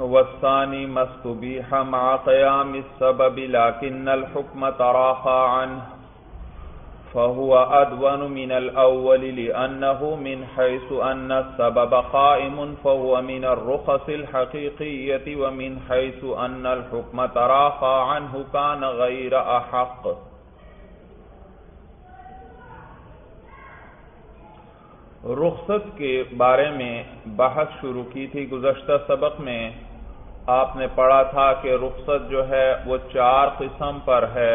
والثاني ما استبيح مع قيام السبب، لكن الحكم تراخى عنه، فهو أدون من الأول، لأنه من حيث أن السبب قائم، فهو من الرخص الحقيقية، ومن حيث أن الحكم تراخى عنه، كان غير أحق. رخصت کے بارے میں بحث شروع کی تھی، گزشتہ سبق میں آپ نے پڑھا تھا کہ رخصت جو ہے وہ چار قسم پر ہے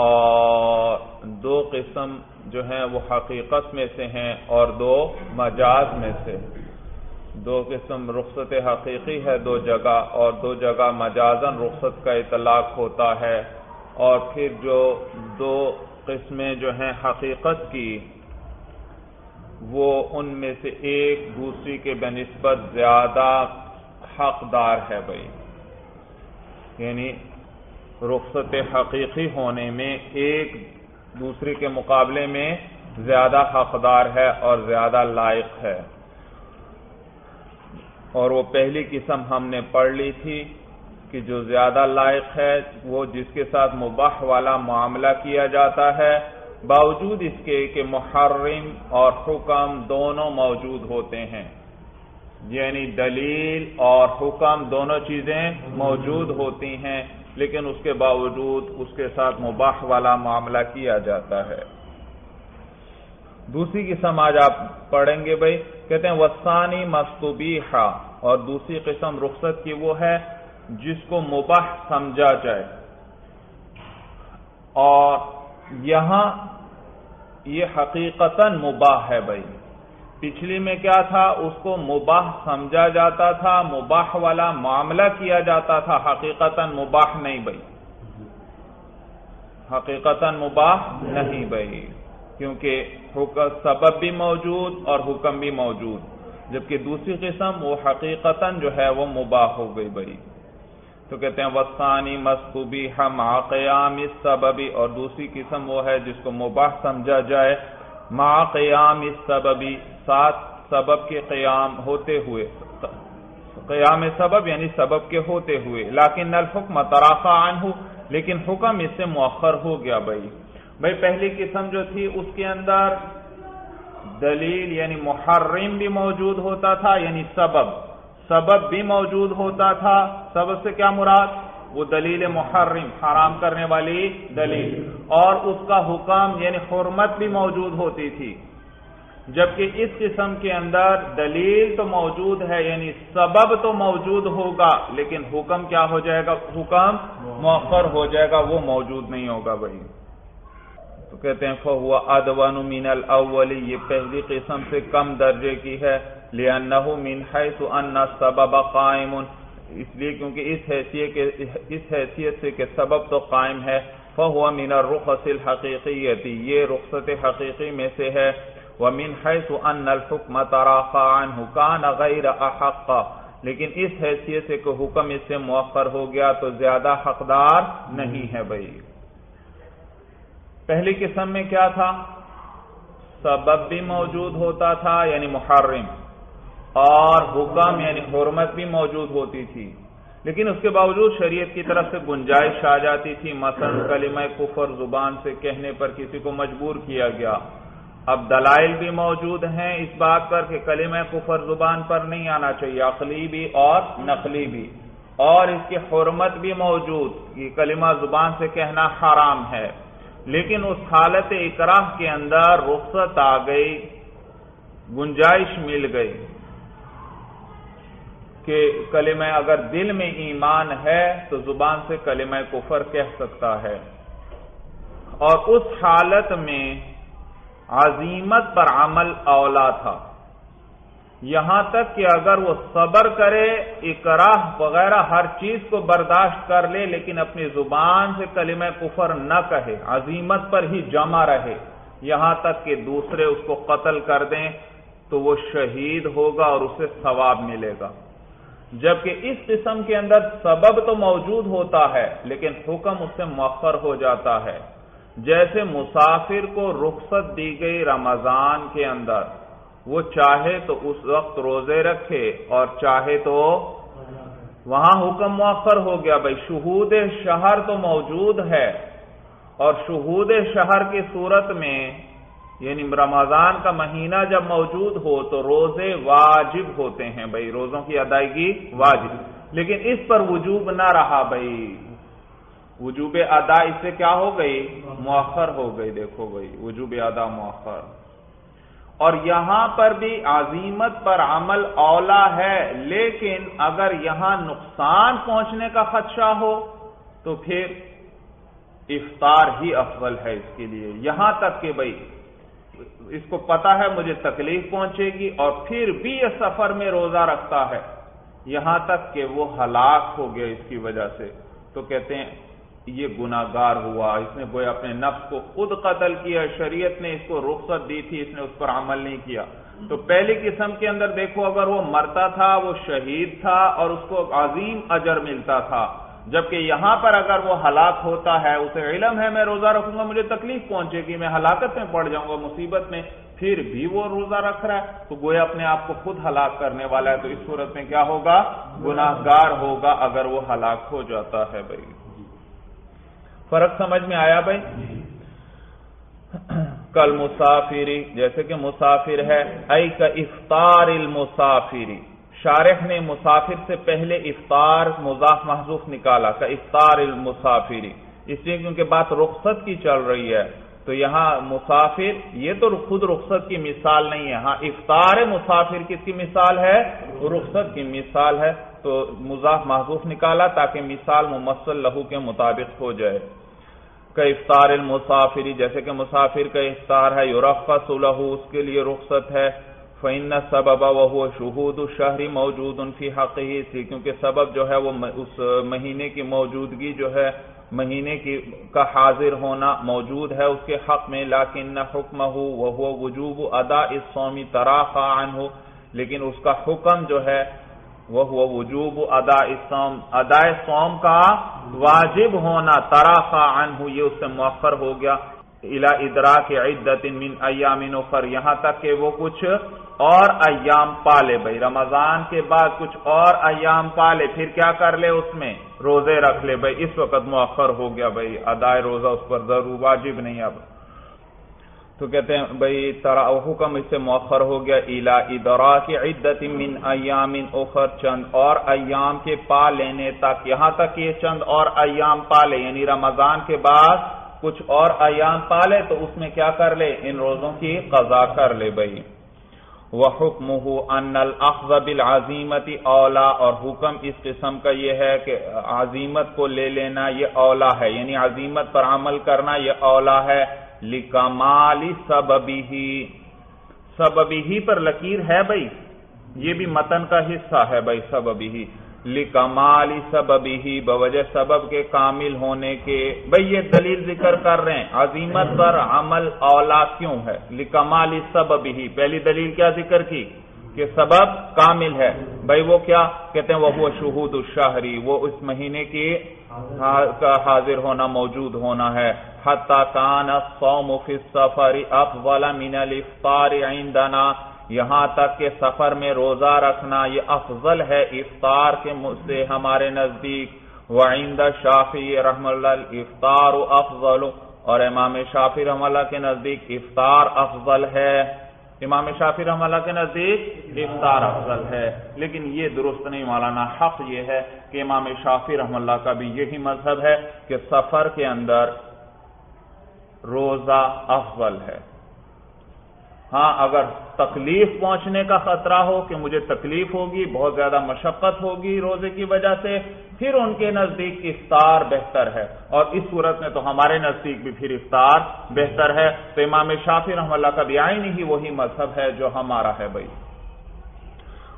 اور دو قسم جو ہیں وہ حقیقت میں سے ہیں اور دو مجاز میں سے دو قسم رخصت حقیقی ہے دو جگہ اور دو جگہ مجازن رخصت کا اطلاق ہوتا ہے اور پھر جو دو قسمیں جو ہیں حقیقت کی وہ ان میں سے ایک دوسری کے بنسبت زیادہ حقدار ہے بھائی۔ یعنی رخصت حقیقی ہونے میں ایک دوسری کے مقابلے میں زیادہ حقدار ہے اور زیادہ لائق ہے۔ اور وہ پہلی قسم ہم نے پڑھ لی تھی کہ جو زیادہ لائق ہے وہ جس کے ساتھ مباح والا معاملہ کیا جاتا ہے، باوجود اس کے کہ محرم اور حکم دونوں موجود ہوتے ہیں۔ یعنی دلیل اور حکم دونوں چیزیں موجود ہوتی ہیں، لیکن اس کے باوجود اس کے ساتھ مباح والا معاملہ کیا جاتا ہے۔ دوسری قسم آج آپ پڑھیں گے بھائی، کہتے ہیں وسانی مستوبی اور دوسری قسم رخصت کی وہ ہے جس کو مباح سمجھا جائے۔ اور یہاں یہ حقیقتا مباح ہے بھائی۔ پچھلی میں کیا تھا؟ اس کو مباح سمجھا جاتا تھا، مباح والا معاملہ کیا جاتا تھا، حقیقتا مباح نہیں بھائی۔ حقیقتا مباح نہیں بھائی، کیونکہ سبب بھی موجود اور حکم بھی موجود۔ جبکہ دوسری قسم، وہ حقیقتا جو ہے، وہ مباح ہو گئی بھائی۔ تو کہتے ہیں وسانی مستوبی ہم قیام اس سببی اور دوسری قسم وہ ہے جس کو مباح سمجھا جائے ما قیام اس سببی ساتھ سبب کے قیام ہوتے ہوئے، قیام سبب یعنی سبب کے ہوتے ہوئے۔ لیکن الحکم تراخا عنہ، لیکن حکم اس سے مؤخر ہو گیا بھائی۔ بھائی، پہلی قسم جو تھی، اس کے اندر دلیل یعنی محرم بھی موجود ہوتا تھا یعنی سبب۔ سبب بھی موجود ہوتا تھا۔ سبب سے کیا مراد؟ وہ دلیل محرم، حرام کرنے والی دلیل۔ اور اس کا حکم یعنی حرمت بھی موجود ہوتی تھی۔ جبکہ اس قسم کے اندر دلیل تو موجود ہے یعنی سبب تو موجود ہوگا، لیکن حکم کیا ہو جائے گا؟ حکم مؤخر ہو جائے گا، وہ موجود نہیں ہوگا بھائی۔ تو کہتے ہیں، فہو ادون من الاولی یہ پہلی قسم سے کم درجے کی ہے لِأَنَّهُ مِنْ حَيْثُ أَنَّ السَّبَبَ قَائِمٌ۔ اس لیے کیونکہ اس حیثیت کے، اس حیثیت سے کہ سبب تو قائم ہے، فہو من الرخص الحقیقیتی، یہ رخصت حقیقی میں سے ہے۔ ومن حيث ان الحكم تراخى عنه، كان غير احق لیکن اس حیثیت سے کہ حکم اس سے مؤخر ہو گیا تو زیادہ حقدار نہیں ہے بھائی۔ پہلی قسم میں کیا تھا؟ سبب بھی موجود ہوتا تھا یعنی محرم، اور حکم یعنی حرمت بھی موجود ہوتی تھی۔ لیکن اس کے باوجود شریعت کی طرف سے گنجائش آ جاتی تھی۔ مثلا کلمہ کفر زبان سے کہنے پر کسی کو مجبور کیا گیا۔ اب دلائل بھی موجود ہیں اس بات پر کہ کلمہ کفر زبان پر نہیں آنا چاہیے، عقلی بھی اور نقلی بھی۔ اور اس کی حرمت بھی موجود یہ کلمہ زبان سے کہنا حرام ہے۔ لیکن اس حالت اکراہ کے اندر رخصت آ گئی، گنجائش مل گئی کہ کلمہ اگر دل میں ایمان ہے تو زبان سے کلمہ کفر کہہ سکتا ہے۔ اور اس حالت میں عظیمت پر عمل اولا تھا۔ یہاں تک کہ اگر وہ صبر کرے، اکراہ وغیرہ ہر چیز کو برداشت کر لے، لیکن اپنی زبان سے کلمہ کفر نہ کہے، عظیمت پر ہی جمع رہے، یہاں تک کہ دوسرے اس کو قتل کر دیں، تو وہ شہید ہوگا اور اسے ثواب ملے گا۔ جبکہ اس قسم کے اندر سبب تو موجود ہوتا ہے، لیکن حکم اس سے مؤخر ہو جاتا ہے۔ جیسے مسافر کو رخصت دی گئی رمضان کے اندر، وہ چاہے تو اس وقت روزے رکھے اور چاہے تو وہاں حکم مؤخر ہو گیا بھائی، شہود شہر تو موجود ہے۔ اور شہود شہر کی صورت میں یعنی رمضان کا مہینہ جب موجود ہو تو روزے واجب ہوتے ہیں بھائی، روزوں کی ادائیگی واجب۔ لیکن اس پر وجوب نہ رہا بھائی۔ وجوب ادا اس سے کیا ہو گئی؟ مؤخر ہو گئی، دیکھو بھائی، وجوب ادا مؤخر۔ اور یہاں پر بھی عظیمت پر عمل اولا ہے، لیکن اگر یہاں نقصان پہنچنے کا خدشہ ہو، تو پھر افطار ہی افضل ہے اس کے لیے۔ یہاں تک کہ بھائی، اس کو پتا ہے، مجھے تکلیف پہنچے گی اور پھر بھی یہ سفر میں روزہ رکھتا ہے۔ یہاں تک کہ وہ ہلاک ہو گیا اس کی وجہ سے۔ تو کہتے ہیں یہ گناگار ہوا۔ اس نے کوئی اپنے نفس کو خود قتل کیا، شریعت نے اس کو رخصت دی تھی، اس نے اس پر عمل نہیں کیا۔ تو پہلی قسم کے اندر دیکھو، اگر وہ مرتا تھا، وہ شہید تھا اور اس کو عظیم اجر ملتا تھا۔ جبکہ یہاں پر اگر وہ ہلاک ہوتا ہے، اسے علم ہے، میں روزہ رکھوں گا، مجھے تکلیف پہنچے گی، میں ہلاکت میں پڑ جاؤں گا، مصیبت میں، پھر بھی وہ روزہ رکھ رہا ہے۔ تو گویا اپنے آپ کو خود ہلاک کرنے والا ہے۔ تو اس صورت میں کیا ہوگا؟ گناہ گار ہوگا اگر وہ ہلاک ہو جاتا ہے بھائی۔ فرق سمجھ میں آیا بھائی؟ کل مسافری، جیسے کہ مسافر ہے، ای کا افطار المسافری۔ شارح نے مسافر سے پہلے افطار مضاف محضوف نکالا، کا افطار المسافری۔ اس لیے کیونکہ بات رخصت کی چل رہی ہے، تو یہاں مسافر، یہ تو خود رخصت کی مثال نہیں ہے۔ ہاں افطار مسافر کس کی مثال ہے؟ رخصت کی مثال ہے۔ تو مضاف محضوف نکالا تاکہ مثال ممثل لہو کے مطابق ہو جائے۔ کا افطار المسافری، جیسے کہ مسافر کا افطار ہے یورفس لہو اس کے لیے رخصت ہے۔ فعن سبب وہ شہود الشہری موجود ان کی حق ہی کیونکہ سبب جو ہے وہ اس مہینے کی موجودگی جو ہے، مہینے کی کا حاضر ہونا موجود ہے اس کے حق میں لاکن نہ حکم ہو وہ وجوب ادا اس سومی تراخ ہو لیکن اس کا حکم جو ہے وہ وجوب ادا اسوم ادا سوم کا واجب ہونا تراخ عنہ، یہ اس سے مؤخر ہو گیا۔ الا ادراک عدت من ایام اخر، یہاں تک کہ وہ کچھ اور ایام پالے۔ بھائی، رمضان کے بعد کچھ اور ایام پالے، پھر کیا کر لے اس میں؟ روزے رکھ لے۔ بھائی، اس وقت مؤخر ہو گیا۔ بھائی ادائے روزہ اس پر ضرور واجب نہیں اب۔ تو کہتے ہیں بھائی ترا حکم اس سے مؤخر ہو گیا الا ادرا کی عدت من ایام اخر، چند اور ایام کے پا لینے تک، یہاں تک یہ چند اور ایام پالے یعنی رمضان کے بعد کچھ اور ایام پالے تو اس میں کیا کر لے؟ ان روزوں کی قضا کر لے بھائی۔ وہ حکم ہو ان الخب اولا، اور حکم اس قسم کا یہ ہے کہ عظیمت کو لے لینا یہ اولا ہے یعنی عظیمت پر عمل کرنا یہ اولا ہے۔ لکمالی سببی ہی سببی پر لکیر ہے بھائی، یہ بھی متن کا حصہ ہے بھائی سببی ہی لکمالی سببی بوجہ سبب کے کامل ہونے کے۔ بھئی یہ دلیل ذکر کر رہے ہیں۔ عظیمت پر عمل اولا کیوں ہے؟ لکمالی سببی پہلی دلیل کیا ذکر کی؟ کہ سبب کامل ہے۔ بھئی وہ کیا؟ کہتے ہیں وہ شہود الشہری۔ وہ اس مہینے کی ہاں، حاضر ہونا موجود ہونا ہے۔ حتی کان الصوم فی السفر افضل من الافطار عندنا۔ یہاں تک کہ سفر میں روزہ رکھنا یہ افضل ہے افطار کے سے ہمارے نزدیک۔ وعند شافی رحم اللہ افطار افضل۔ اور امام شافی رحم اللہ کے نزدیک افطار افضل ہے۔ امام شافی رحم اللہ کے نزدیک افطار افضل ہے۔ لیکن یہ درست نہیں مولانا، حق یہ ہے کہ امام شافی رحم اللہ کا بھی یہی مذہب ہے کہ سفر کے اندر روزہ افضل ہے۔ ہاں اگر تکلیف پہنچنے کا خطرہ ہو کہ مجھے تکلیف ہوگی، بہت زیادہ مشقت ہوگی روزے کی وجہ سے، پھر ان کے نزدیک افطار بہتر ہے۔ اور اس صورت میں تو ہمارے نزدیک بھی پھر افطار بہتر ہے۔ تو امام شافی رحم اللہ کا بھی آئین ہی وہی مذہب ہے جو ہمارا ہے بھائی۔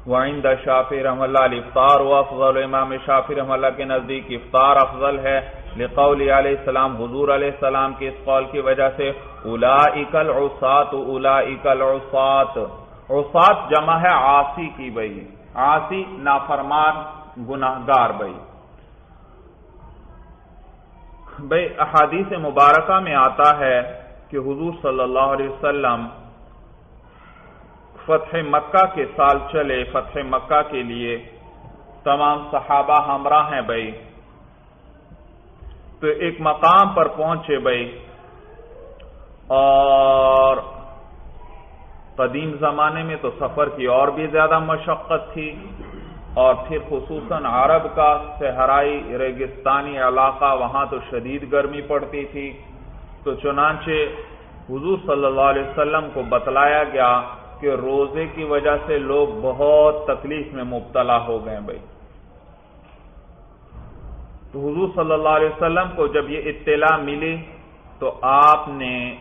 وعند شافی رحم اللہ علیہ افطار و افضل امام شافی رحم اللہ کے نزدیک افطار افضل ہے۔ لقول علیہ السلام، حضور علیہ السلام کے اس قول کی وجہ سے اولائک العصات اولائک العصات عصات جمع ہے عاصی کی بھئی۔ عاصی نافرمان، گناہگار بھئی۔ بھئی، احادیث مبارکہ میں آتا ہے کہ حضور صلی اللہ علیہ وسلم فتح مکہ کے سال چلے، فتح مکہ کے لیے تمام صحابہ ہمراہ ہیں بھائی تو ایک مقام پر پہنچے بھائی اور قدیم زمانے میں تو سفر کی اور بھی زیادہ مشقت تھی اور پھر خصوصاً عرب کا صحرائی ریگستانی علاقہ، وہاں تو شدید گرمی پڑتی تھی۔ تو چنانچہ حضور صلی اللہ علیہ وسلم کو بتلایا گیا کہ روزے کی وجہ سے لوگ بہت تکلیف میں مبتلا ہو گئے بھائی۔ تو حضور صلی اللہ علیہ وسلم کو جب یہ اطلاع ملی تو آپ نے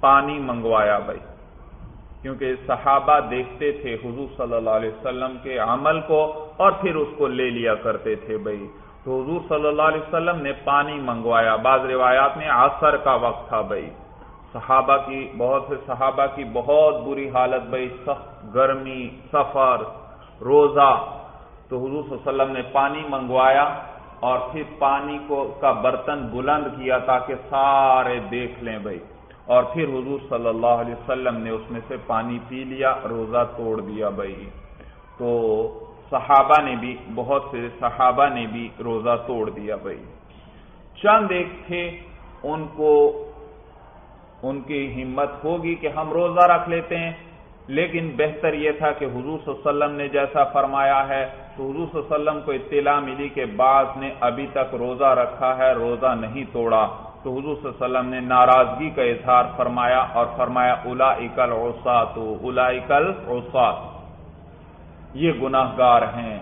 پانی منگوایا بھائی۔ کیونکہ صحابہ دیکھتے تھے حضور صلی اللہ علیہ وسلم کے عمل کو اور پھر اس کو لے لیا کرتے تھے بھائی۔ تو حضور صلی اللہ علیہ وسلم نے پانی منگوایا۔ بعض روایات میں عصر کا وقت تھا بھائی۔ صحابہ کی بہت سے صحابہ کی بہت بری حالت بھائی۔ سخت گرمی، سفر، روزہ۔ تو حضور صلی اللہ علیہ وسلم نے پانی منگوایا اور پھر پانی کو کا برتن بلند کیا تاکہ سارے دیکھ لیں بھائی۔ اور پھر حضور صلی اللہ علیہ وسلم نے اس میں سے پانی پی لیا، روزہ توڑ دیا بھائی۔ تو صحابہ نے بھی، بہت سے صحابہ نے بھی روزہ توڑ دیا بھائی۔ چند ایک تھے، ان کو، ان کی ہمت ہوگی کہ ہم روزہ رکھ لیتے ہیں، لیکن بہتر یہ تھا کہ حضور صلی اللہ علیہ وسلم نے جیسا فرمایا ہے، تو حضور صلی اللہ علیہ وسلم کو اطلاع ملی کہ بعض نے ابھی تک روزہ رکھا ہے، روزہ نہیں توڑا۔ تو حضور صلی اللہ علیہ وسلم نے ناراضگی کا اظہار فرمایا اور فرمایا الا اکل اوسات الا اکل اوسات یہ گناہ گار ہیں،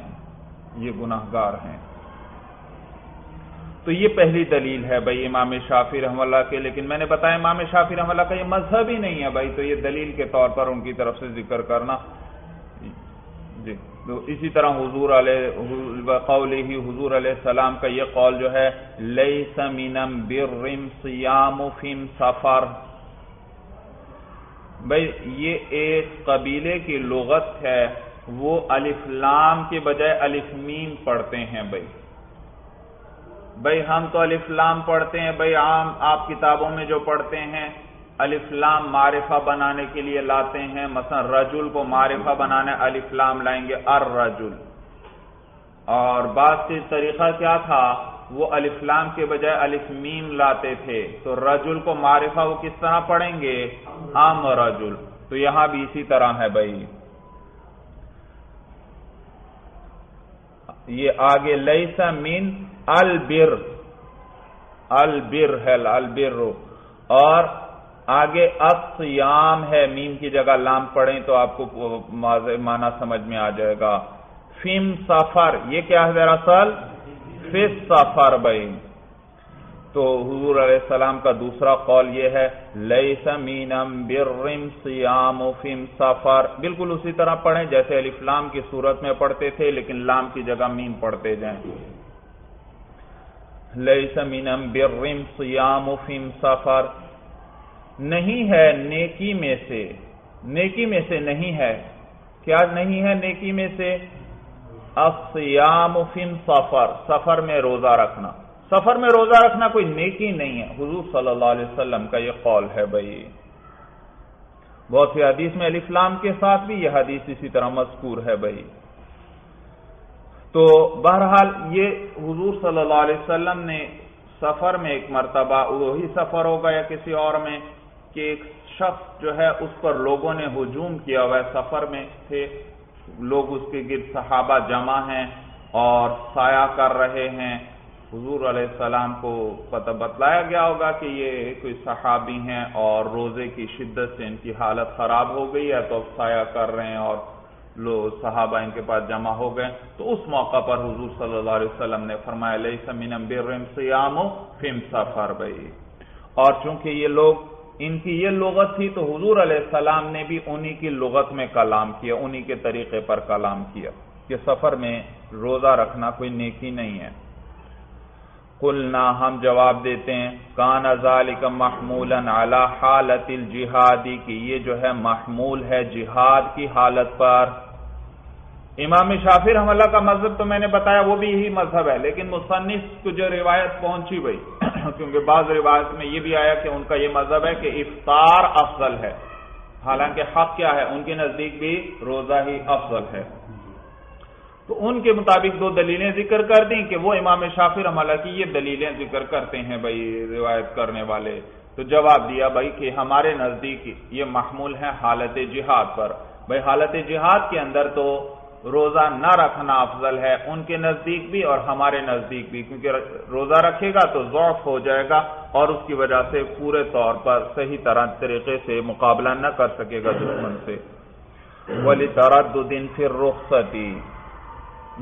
یہ گناہ گار ہیں۔ تو یہ پہلی دلیل ہے بھائی امام شافی رحم اللہ کے، لیکن میں نے بتایا امام شافی رحم اللہ کا یہ مذہب ہی نہیں ہے بھائی، تو یہ دلیل کے طور پر ان کی طرف سے ذکر کرنا۔ جی۔ اسی طرح حضور علیہ قول ہی حضور علیہ السلام کا یہ قول جو ہے لئی سمینم برم سیام فم سفر بھائی، یہ ایک قبیلے کی لغت ہے۔ وہ الفلام کے بجائے الفمین پڑھتے ہیں بھائی۔ بھائی، ہم تو الفلام پڑھتے ہیں۔ بھائی، عام آپ کتابوں میں جو پڑھتے ہیں الفلام معرفہ بنانے کے لیے لاتے ہیں۔ مثلا رجل کو معرفہ بنانے الفلام لائیں گے۔ ار رجل اور بات چیز طریقہ کیا تھا؟ وہ الفلام کے بجائے الفمیم لاتے تھے۔ تو رجل کو معرفہ وہ کس طرح پڑھیں گے؟ ہم رجل۔ تو یہاں بھی اسی طرح ہے بھائی۔ یہ آگے لئیسا مین البر۔ البر ہے، البر۔ اور آگے اصیام ہے، میم کی جگہ لام پڑھیں تو آپ کو مانا سمجھ میں آ جائے گا۔ فیم سفر، یہ کیا ہے دراصل فس سفر بھائی تو حضور علیہ السلام کا دوسرا قول یہ ہے لئی سمینم برم سیام فم سفر۔ بالکل اسی طرح پڑھیں، جیسے علی فلام کی صورت میں پڑھتے تھے، لیکن لام کی جگہ میم پڑھتے جائیں۔ لئی سمینم برم سیام فم سفر۔ نہیں ہے نیکی میں سے۔ نیکی میں سے نہیں ہے۔ کیا نہیں ہے نیکی میں سے؟ السیام سفر سفر میں روزہ رکھنا۔ سفر میں روزہ رکھنا کوئی نیکی نہیں ہے۔ حضور صلی اللہ علیہ وسلم کا یہ قول ہے بھائی۔ بہت سی حدیث میں علی اسلام کے ساتھ بھی یہ حدیث اسی طرح مذکور ہے بھائی۔ تو بہرحال یہ حضور صلی اللہ علیہ وسلم نے سفر میں ایک مرتبہ وہی سفر ہوگا یا کسی اور میں کہ ایک شخص جو ہے اس پر لوگوں نے ہجوم کیا ہوا ہے۔ سفر میں تھے، لوگ اس کے گرد صحابہ جمع ہیں اور سایہ کر رہے ہیں۔ حضور علیہ السلام کو پتہ بتلایا گیا ہوگا کہ یہ کوئی صحابی ہیں اور روزے کی شدت سے ان کی حالت خراب ہو گئی ہے، تو اب سایہ کر رہے ہیں اور لوگ صحابہ ان کے پاس جمع ہو گئے۔ تو اس موقع پر حضور صلی اللہ علیہ وسلم نے فرمایا لئی سمین سیام فم سفر بھائی اور چونکہ یہ لوگ ان کی یہ لغت تھی تو حضور علیہ السلام نے بھی انہی کی لغت میں کلام کیا، انہی کے طریقے پر کلام کیا کہ سفر میں روزہ رکھنا کوئی نیکی نہیں ہے۔ قلنا ہم جواب دیتے ہیں، کان ذالک محمولا علی حالت الجہادی کی، یہ جو ہے محمول ہے جہاد کی حالت پر۔ امام شافر رحم اللہ کا مذہب تو میں نے بتایا وہ بھی یہی مذہب ہے، لیکن مصنف کو جو روایت پہنچی بھائی کیونکہ بعض روایت میں یہ بھی آیا کہ ان کا یہ مذہب ہے کہ افطار افضل ہے۔ حالانکہ حق کیا ہے؟ ان کے نزدیک بھی روزہ ہی افضل ہے۔ تو ان کے مطابق دو دلیلیں ذکر کر دیں کہ وہ امام شافر عملہ کی یہ دلیلیں ذکر کرتے ہیں بھائی، روایت کرنے والے۔ تو جواب دیا بھائی کہ ہمارے نزدیک یہ محمول ہے حالت جہاد پر۔ بھائی، حالت جہاد کے اندر تو روزہ نہ رکھنا افضل ہے ان کے نزدیک بھی اور ہمارے نزدیک بھی، کیونکہ روزہ رکھے گا تو ضعف ہو جائے گا اور اس کی وجہ سے پورے طور پر صحیح طرح طریقے سے مقابلہ نہ کر سکے گا دشمن سے۔ ولی ترد دن پھر رخصتی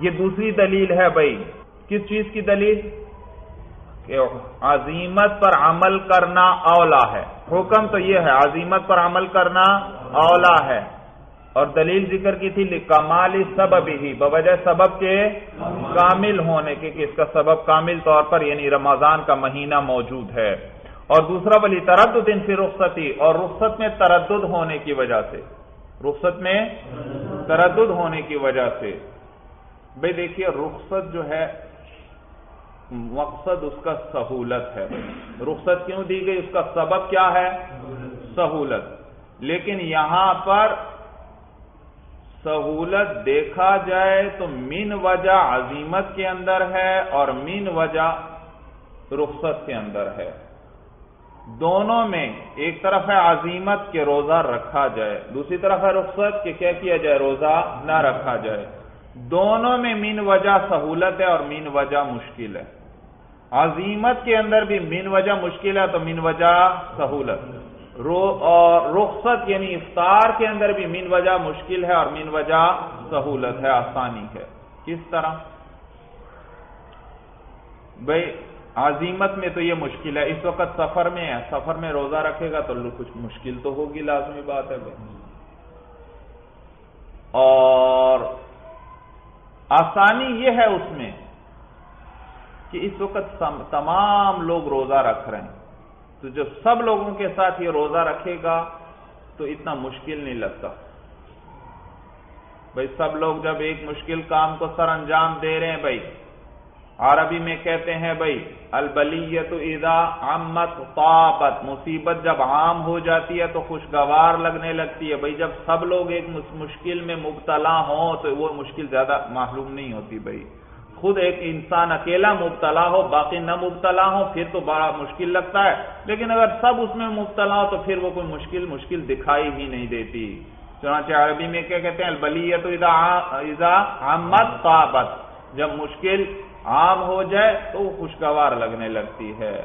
یہ دوسری دلیل ہے بھائی۔ کس چیز کی دلیل؟ کہ عظیمت پر عمل کرنا اولا ہے۔ حکم تو یہ ہے، عظیمت پر عمل کرنا اولا ہے۔ اور دلیل ذکر کی تھی کمال سبب ہی، بوجہ سبب کے کامل ہونے کے کہ اس کا سبب کامل طور پر یعنی رمضان کا مہینہ موجود ہے۔ اور دوسرا بلی تردد ان سے رخصتی، اور رخصت میں تردد ہونے کی وجہ سے۔ رخصت میں تردد ہونے کی وجہ سے۔ بھائی دیکھیے، رخصت جو ہے، مقصد اس کا سہولت ہے۔ رخصت کیوں دی گئی؟ اس کا سبب کیا ہے؟ سہولت۔ لیکن یہاں پر سہولت دیکھا جائے تو مین وجہ عظیمت کے اندر ہے اور مین وجہ رخصت کے اندر ہے۔ دونوں میں ایک طرف ہے عظیمت کے روزہ رکھا جائے، دوسری طرف ہے رخصت کہ کیا کیا جائے، روزہ نہ رکھا جائے۔ دونوں میں مین وجہ سہولت ہے اور مین وجہ مشکل ہے۔ عظیمت کے اندر بھی مین وجہ مشکل ہے تو مین وجہ سہولت۔ اور رخصت یعنی افطار کے اندر بھی مین وجہ مشکل ہے اور مین وجہ سہولت ہے، آسانی ہے۔ کس طرح؟ بھائی عظیمت میں تو یہ مشکل ہے۔ اس وقت سفر میں ہے، سفر میں روزہ رکھے گا تو کچھ مشکل تو ہوگی، لازمی بات ہے بھائی اور آسانی یہ ہے اس میں کہ اس وقت تمام لوگ روزہ رکھ رہے ہیں۔ تو جب سب لوگوں کے ساتھ یہ روزہ رکھے گا تو اتنا مشکل نہیں لگتا۔ بھائی سب لوگ جب ایک مشکل کام کو سر انجام دے رہے ہیں بھائی، عربی میں کہتے ہیں بھائی، البلیت اذا عمت طابت، مصیبت جب عام ہو جاتی ہے تو خوشگوار لگنے لگتی ہے۔ بھائی جب سب لوگ ایک مشکل میں مبتلا ہوں تو وہ مشکل زیادہ معلوم نہیں ہوتی بھائی۔ خود ایک انسان اکیلا مبتلا ہو، باقی نہ مبتلا ہو، پھر تو بڑا مشکل لگتا ہے۔ لیکن اگر سب اس میں مبتلا ہو تو پھر وہ کوئی مشکل مشکل دکھائی ہی نہیں دیتی۔ چنانچہ عربی میں کیا کہتے ہیں؟ البلیت اذا عمت طابت۔ جب مشکل عام ہو جائے تو وہ خوشگوار لگنے لگتی ہے۔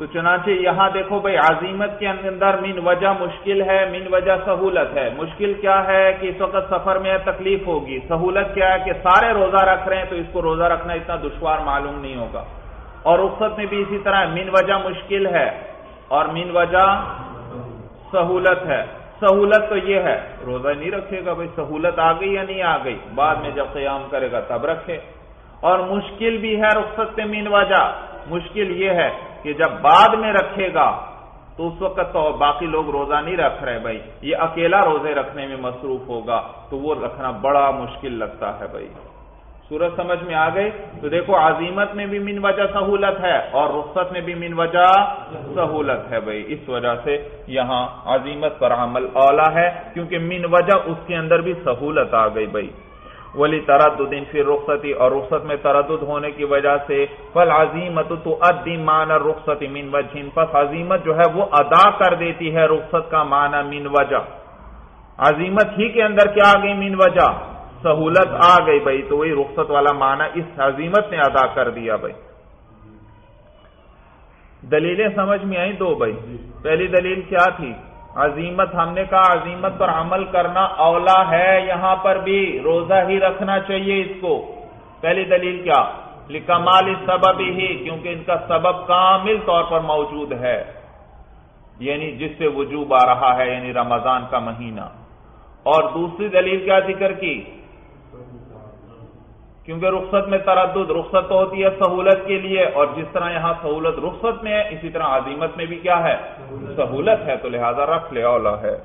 تو چنانچہ یہاں دیکھو بھائی، عظیمت کے اندر من وجہ مشکل ہے، من وجہ سہولت ہے۔ مشکل کیا ہے کہ اس وقت سفر میں تکلیف ہوگی۔ سہولت کیا ہے کہ سارے روزہ رکھ رہے ہیں تو اس کو روزہ رکھنا اتنا دشوار معلوم نہیں ہوگا۔ اور رخصت میں بھی اسی طرح من وجہ مشکل ہے اور من وجہ سہولت ہے۔ سہولت تو یہ ہے، روزہ نہیں رکھے گا بھائی، سہولت آ گئی یا نہیں آ گئی؟ بعد میں جب قیام کرے گا تب رکھے۔ اور مشکل بھی ہے رخصت میں مین وجہ۔ مشکل یہ ہے کہ جب بعد میں رکھے گا تو اس وقت تو باقی لوگ روزہ نہیں رکھ رہے بھائی، یہ اکیلا روزے رکھنے میں مصروف ہوگا تو وہ رکھنا بڑا مشکل لگتا ہے بھائی۔ سورج سمجھ میں آ گئی تو دیکھو، عظیمت میں بھی من وجہ سہولت ہے اور رخصت میں بھی من وجہ سہولت ہے بھائی۔ اس وجہ سے یہاں عظیمت پر عمل اولا ہے، کیونکہ من وجہ اس کے اندر بھی سہولت آ گئی بھائی۔ ولی تردد پھر رخصتی اور رخصت میں تردد ہونے کی وجہ سے فل عظیمت تو ادی مان رخصتی مین وجہ پس عظیمت جو ہے وہ ادا کر دیتی ہے رخصت کا معنی مین وجہ۔ عظیمت ہی کے اندر کیا آ گئی؟ مین وجہ۔ سہولت آ گئی بھائی تو وہی رخصت والا معنی اس عظیمت نے ادا کر دیا بھائی۔ دلیلیں سمجھ میں آئی دو بھائی۔ پہلی دلیل کیا تھی؟ عظیمت، ہم نے کہا عظیمت پر عمل کرنا اولا ہے، یہاں پر بھی روزہ ہی رکھنا چاہیے اس کو۔ پہلی دلیل کیا؟ لکمال سبب ہی، کیونکہ ان کا سبب کامل طور پر موجود ہے۔ یعنی جس سے وجوب آ رہا ہے یعنی رمضان کا مہینہ۔ اور دوسری دلیل کیا ذکر کی؟ کیونکہ رخصت میں تردد رخصت تو ہوتی ہے سہولت کے لیے اور جس طرح یہاں سہولت رخصت میں ہے اسی طرح عظیمت میں بھی کیا ہے؟ سہولت. ہے تو لہذا رکھ لے اولا ہے۔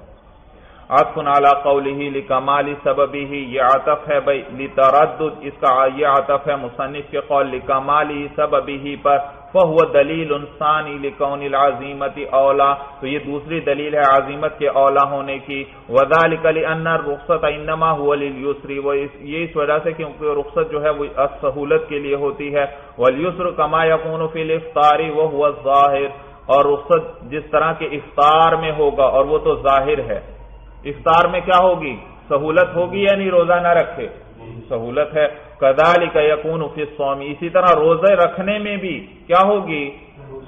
لکمالی سببی ہی یہ عطف ہے بھائی تردد اس کا یہ عطف ہے مصنف کے قول لکمالی سببی ہی پر فهو دلیل ثانی لکون العظیمت اولا، تو یہ دوسری دلیل ہے عظیمت کے اولا ہونے کی۔ وذالک لان الرخصت انما هو لليسر یہ اس وجہ سے کیونکہ رخصت جو ہے وہ سہولت کے لیے ہوتی ہے۔ والیسر کما یکون فی الافطار وهو الظاهر اور رخصت جس طرح کے افطار میں ہوگا، اور وہ تو ظاہر ہے۔ افطار میں کیا ہوگی؟ سہولت ہوگی یا نہیں روزہ نہ رکھے۔ سہولت ہے۔ کدالی کا یقون سوامی اسی طرح روزے رکھنے میں بھی کیا ہوگی؟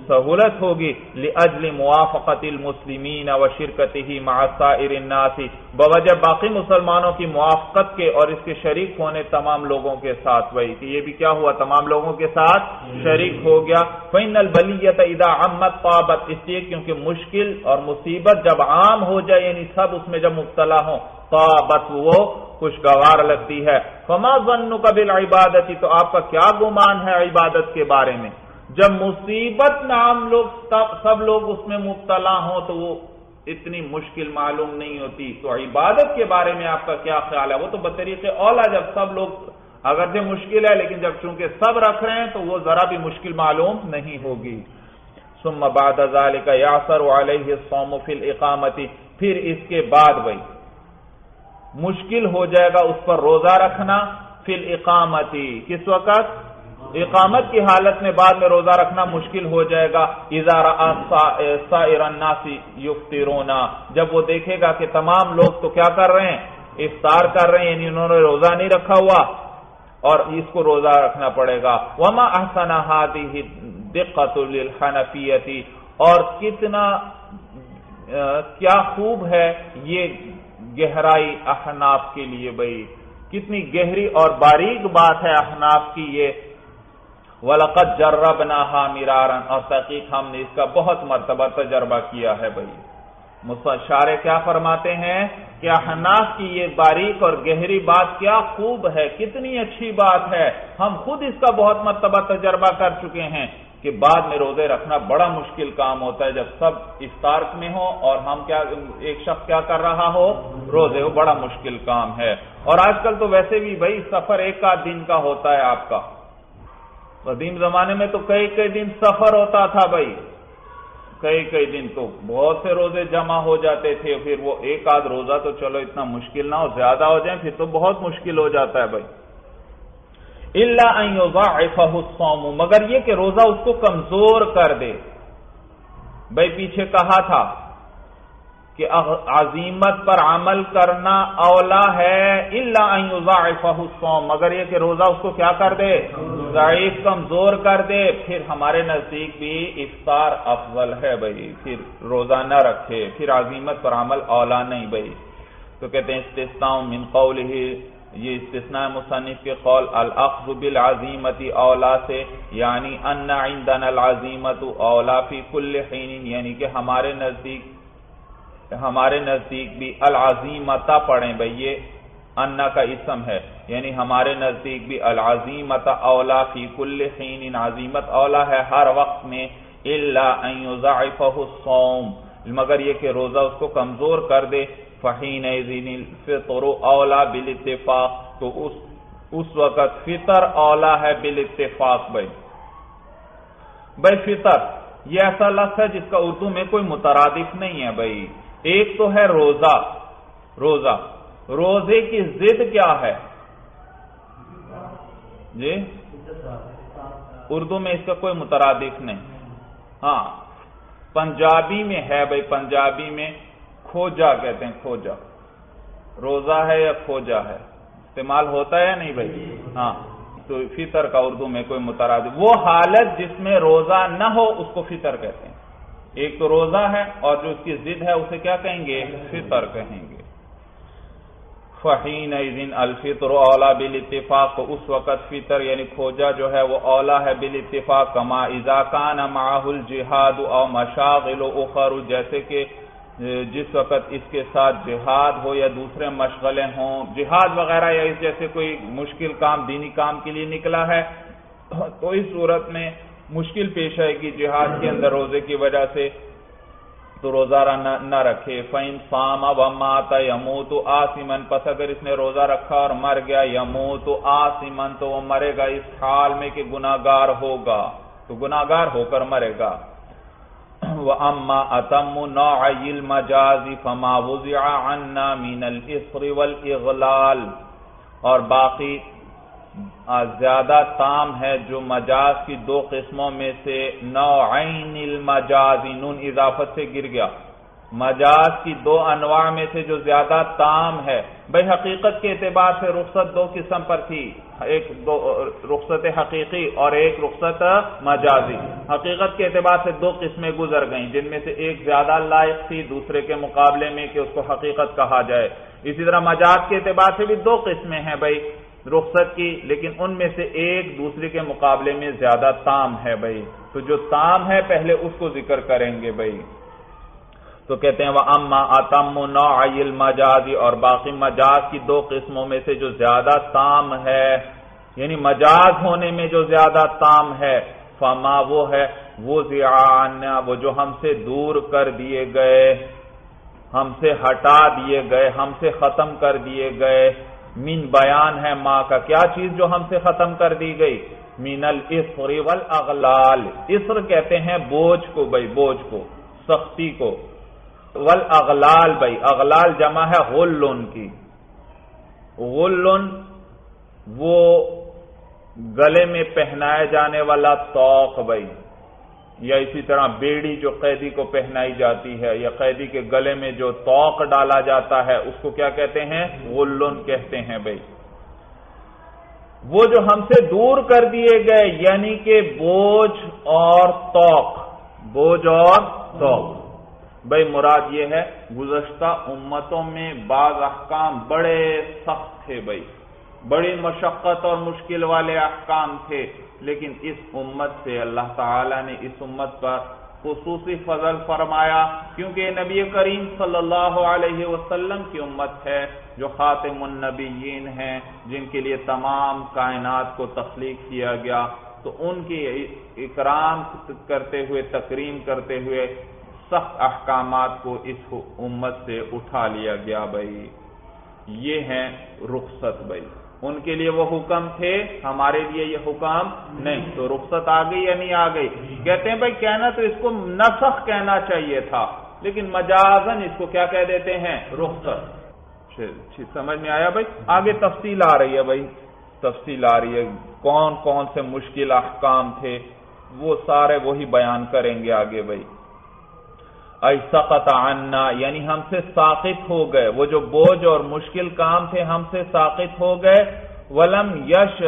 سہولت ہوگی لاجل موافقت المسلمین و شرکت ہی الناس۔ بوجہ باقی مسلمانوں کی موافقت کے اور اس کے شریک ہونے تمام لوگوں کے ساتھ۔ وہی کہ یہ بھی کیا ہوا؟ تمام لوگوں کے ساتھ شریک ہو گیا۔ فین البلیت اذا عمت طابت۔ اس لیے کیونکہ مشکل اور مصیبت جب عام ہو جائے یعنی سب اس میں جب مبتلا ہوں، طابت وہ خوشگوار لگتی ہے۔ فما ظنک بالعبادتی تو آپ کا کیا گمان ہے عبادت کے بارے میں؟ جب مصیبت نام لوگ سب لوگ اس میں مبتلا ہوں تو وہ اتنی مشکل معلوم نہیں ہوتی۔ تو عبادت کے بارے میں آپ کا کیا خیال ہے؟ وہ تو بطریق اولا جب سب لوگ اگر سے مشکل ہے لیکن جب چونکہ سب رکھ رہے ہیں تو وہ ذرا بھی مشکل معلوم نہیں ہوگی۔ ثم بعد ذلك یاسر علیہ الصوم فی الاقامتی پھر اس کے بعد بھائی مشکل ہو جائے گا اس پر روزہ رکھنا۔ فی الاقامتی کس وقت؟ اقامت کی حالت میں بعد میں روزہ رکھنا مشکل ہو جائے گا۔ یفترونا جب وہ دیکھے گا کہ تمام لوگ تو کیا کر رہے ہیں؟ افطار کر رہے ہیں یعنی انہوں نے روزہ نہیں رکھا ہوا اور اس کو روزہ رکھنا پڑے گا۔ وما احسن دقت للحنفیتی اور کتنا کیا خوب ہے یہ گہرائی احناف کے لیے بھائی۔ کتنی گہری اور باریک بات ہے احناف کی یہ۔ ولقت جرب نہ میرارن اور تحقیق ہم نے اس کا بہت مرتبہ تجربہ کیا ہے بھائی۔ مشارے کیا فرماتے ہیں کیا حناف کی یہ باریک اور گہری بات کیا خوب ہے، کتنی اچھی بات ہے۔ ہم خود اس کا بہت مرتبہ تجربہ کر چکے ہیں کہ بعد میں روزے رکھنا بڑا مشکل کام ہوتا ہے۔ جب سب افطار میں ہو اور ہم کیا، ایک شخص کیا کر رہا ہو، روزے وہ بڑا مشکل کام ہے۔ اور آج کل تو ویسے بھی بھائی سفر ایک آدھ دن کا ہوتا ہے آپ کا۔ قدیم زمانے میں تو کئی کئی دن سفر ہوتا تھا بھائی۔ کئی کئی دن تو بہت سے روزے جمع ہو جاتے تھے، پھر وہ ایک آدھ روزہ تو چلو اتنا مشکل نہ ہو، زیادہ ہو جائیں پھر تو بہت مشکل ہو جاتا ہے بھائی۔ اللہ مگر یہ کہ روزہ اس کو کمزور کر دے۔ بھائی پیچھے کہا تھا کہ عظیمت پر عمل کرنا اولا ہے اللہ مگر یہ کہ روزہ اس کو کیا کر دے؟ ضعیف، کمزور کر دے۔ پھر ہمارے نزدیک بھی افطار افضل ہے بھائی، پھر روزہ نہ رکھے، پھر عظیمت پر عمل اولا نہیں بھائی۔ تو کہتے ہیں استثناء من قول ہی یہ استثناء مصنف کے قول الاخذ بالعظیمت اولا سے یعنی ان عندنا العظیمت اولا فی کل حین یعنی کہ ہمارے نزدیک ہمارے نزدیک بھی العظیمتا پڑھیں بھائی یہ انا کا اسم ہے۔ یعنی ہمارے نزدیک بھی العظیمت اولا فی کل حین عظیمت اولا ہے ہر وقت میں الصوم۔ مگر یہ کہ روزہ اس کو کمزور کر دے۔ فہین الفطر اولا بالاتفاق۔ تو اس اس وقت فطر اولا ہے بالاتفاق بھائی بھائی فطر، یہ ایسا لفظ ہے جس کا اردو میں کوئی مترادف نہیں ہے بھائی ایک تو ہے روزہ روزہ۔ روزے کی ضد کیا ہے؟ جی؟ اردو میں اس کا کوئی مترادف نہیں۔ ہاں پنجابی میں ہے بھائی، پنجابی میں کھوجا کہتے ہیں، کھوجا۔ روزہ ہے یا کھوجا ہے؟ استعمال ہوتا ہے یا نہیں بھائی؟ ہاں۔ تو فطر کا اردو میں کوئی مترادف۔ وہ حالت جس میں روزہ نہ ہو، اس کو فطر کہتے ہیں۔ ایک تو روزہ ہے اور جو اس کی ضد ہے اسے کیا کہیں گے؟ فطر کہیں گے۔ فہین الفطر اولا بال اتفاق تو اس وقت فطر یعنی کھوجا جو ہے وہ اولا ہے بال اتفاق کما اضاکان ماحول جہاد او مشاغل اخر جیسے کہ جس وقت اس کے ساتھ جہاد ہو یا دوسرے مشغلے ہوں، جہاد وغیرہ یا اس جیسے کوئی مشکل کام، دینی کام کے لیے نکلا ہے، تو اس صورت میں مشکل پیش آئے گی جہاد کے اندر روزے کی وجہ سے، تو روزہ نہ رکھے۔ فائن فام اب ماتا یمو تو آسمن پس اگر اس نے روزہ رکھا اور مر گیا یمو تو آسمن تو وہ مرے گا۔ اس حال میں کہ گناگار ہوگا۔ تو گناگار ہو کر مرے گا۔ وَأَمَّا أَتَمُّ نَوْعَيِ الْمَجَازِ فَمَا وُزِعَ عَنَّا مِنَ الْإِصْرِ وَالْإِغْلَالِ۔ اور باقی زیادہ تام ہے جو مجاز کی دو قسموں میں سے نوعین المجاز نون اضافت سے گر گیا۔ مجاز کی دو انواع میں سے جو زیادہ تام ہے بھائی حقیقت کے اعتبار سے رخصت دو قسم پر تھی۔ ایک دو، رخصت حقیقی اور ایک رخصت مجازی۔ حقیقت کے اعتبار سے دو قسمیں گزر گئیں، جن میں سے ایک زیادہ لائق تھی، دوسرے کے مقابلے میں کہ اس کو حقیقت کہا جائے۔ اسی طرح مجاز کے اعتبار سے بھی دو قسمیں ہیں بھائی رخصت کی، لیکن ان میں سے ایک دوسرے کے مقابلے میں زیادہ تام ہے بھائی۔ تو جو تام ہے، پہلے اس کو ذکر کریں گے بھائی۔ تو کہتے ہیں وہ اما اتم نو مجازی اور باقی مجاز کی دو قسموں میں سے جو زیادہ تام ہے یعنی مجاز ہونے میں جو زیادہ تام ہے، فما وہ ہے وہ وہ جو ہم سے دور کر دیے گئے، ہم سے ہٹا دیے گئے، ہم سے ختم کر دیے گئے۔ مین بیان ہے ماں کا کیا چیز جو ہم سے ختم کر دی گئی؟ مین الاسر والاغلال۔ اسر کہتے ہیں بوجھ کو، بھائی بوجھ کو، سختی کو۔ ول اغلال بھائی، اغلال جمع ہے غلن کی۔ غلن وہ گلے میں پہنائے جانے والا توق بھائی۔ یا اسی طرح بیڑی جو قیدی کو پہنائی جاتی ہے یا قیدی کے گلے میں جو توق ڈالا جاتا ہے، اس کو کیا کہتے ہیں؟ غلن کہتے ہیں بھائی۔ وہ جو ہم سے دور کر دیے گئے یعنی کہ بوجھ اور توق بوجھ اور توق بھائی مراد یہ ہے، گزشتہ امتوں میں بعض احکام بڑے سخت تھے بھائی۔ بڑی مشقت اور مشکل والے احکام تھے۔ لیکن اس امت سے اللہ تعالی نے اس امت پر خصوصی فضل فرمایا، کیونکہ نبی کریم صلی اللہ علیہ وسلم کی امت ہے جو خاتم النبیین ہیں، جن کے لیے تمام کائنات کو تخلیق کیا گیا۔ تو ان کی اکرام کرتے ہوئے، تکریم کرتے ہوئے سخت احکامات کو اس امت سے اٹھا لیا گیا بھائی۔ یہ ہیں رخصت بھائی۔ ان کے لیے وہ حکم تھے، ہمارے لیے یہ حکم نہیں۔ تو رخصت آ گئی یا نہیں آ گئی؟ کہتے ہیں، بھائی، کہنا تو اس کو نسخ کہنا چاہیے تھا، لیکن مجازن اس کو کیا کہہ دیتے ہیں؟ رخصت۔ سمجھ میں آیا بھائی؟ آگے تفصیل آ رہی ہے بھائی۔ تفصیل آ رہی ہے۔ کون کون سے مشکل احکام تھے؟ وہ سارے وہی بیان کریں گے آگے بھائی۔ سقط عنا یعنی ہم سے ساقط ہو گئے۔ وہ جو بوجھ اور مشکل کام تھے ہم سے ساقط ہو گئے۔ ولم یش،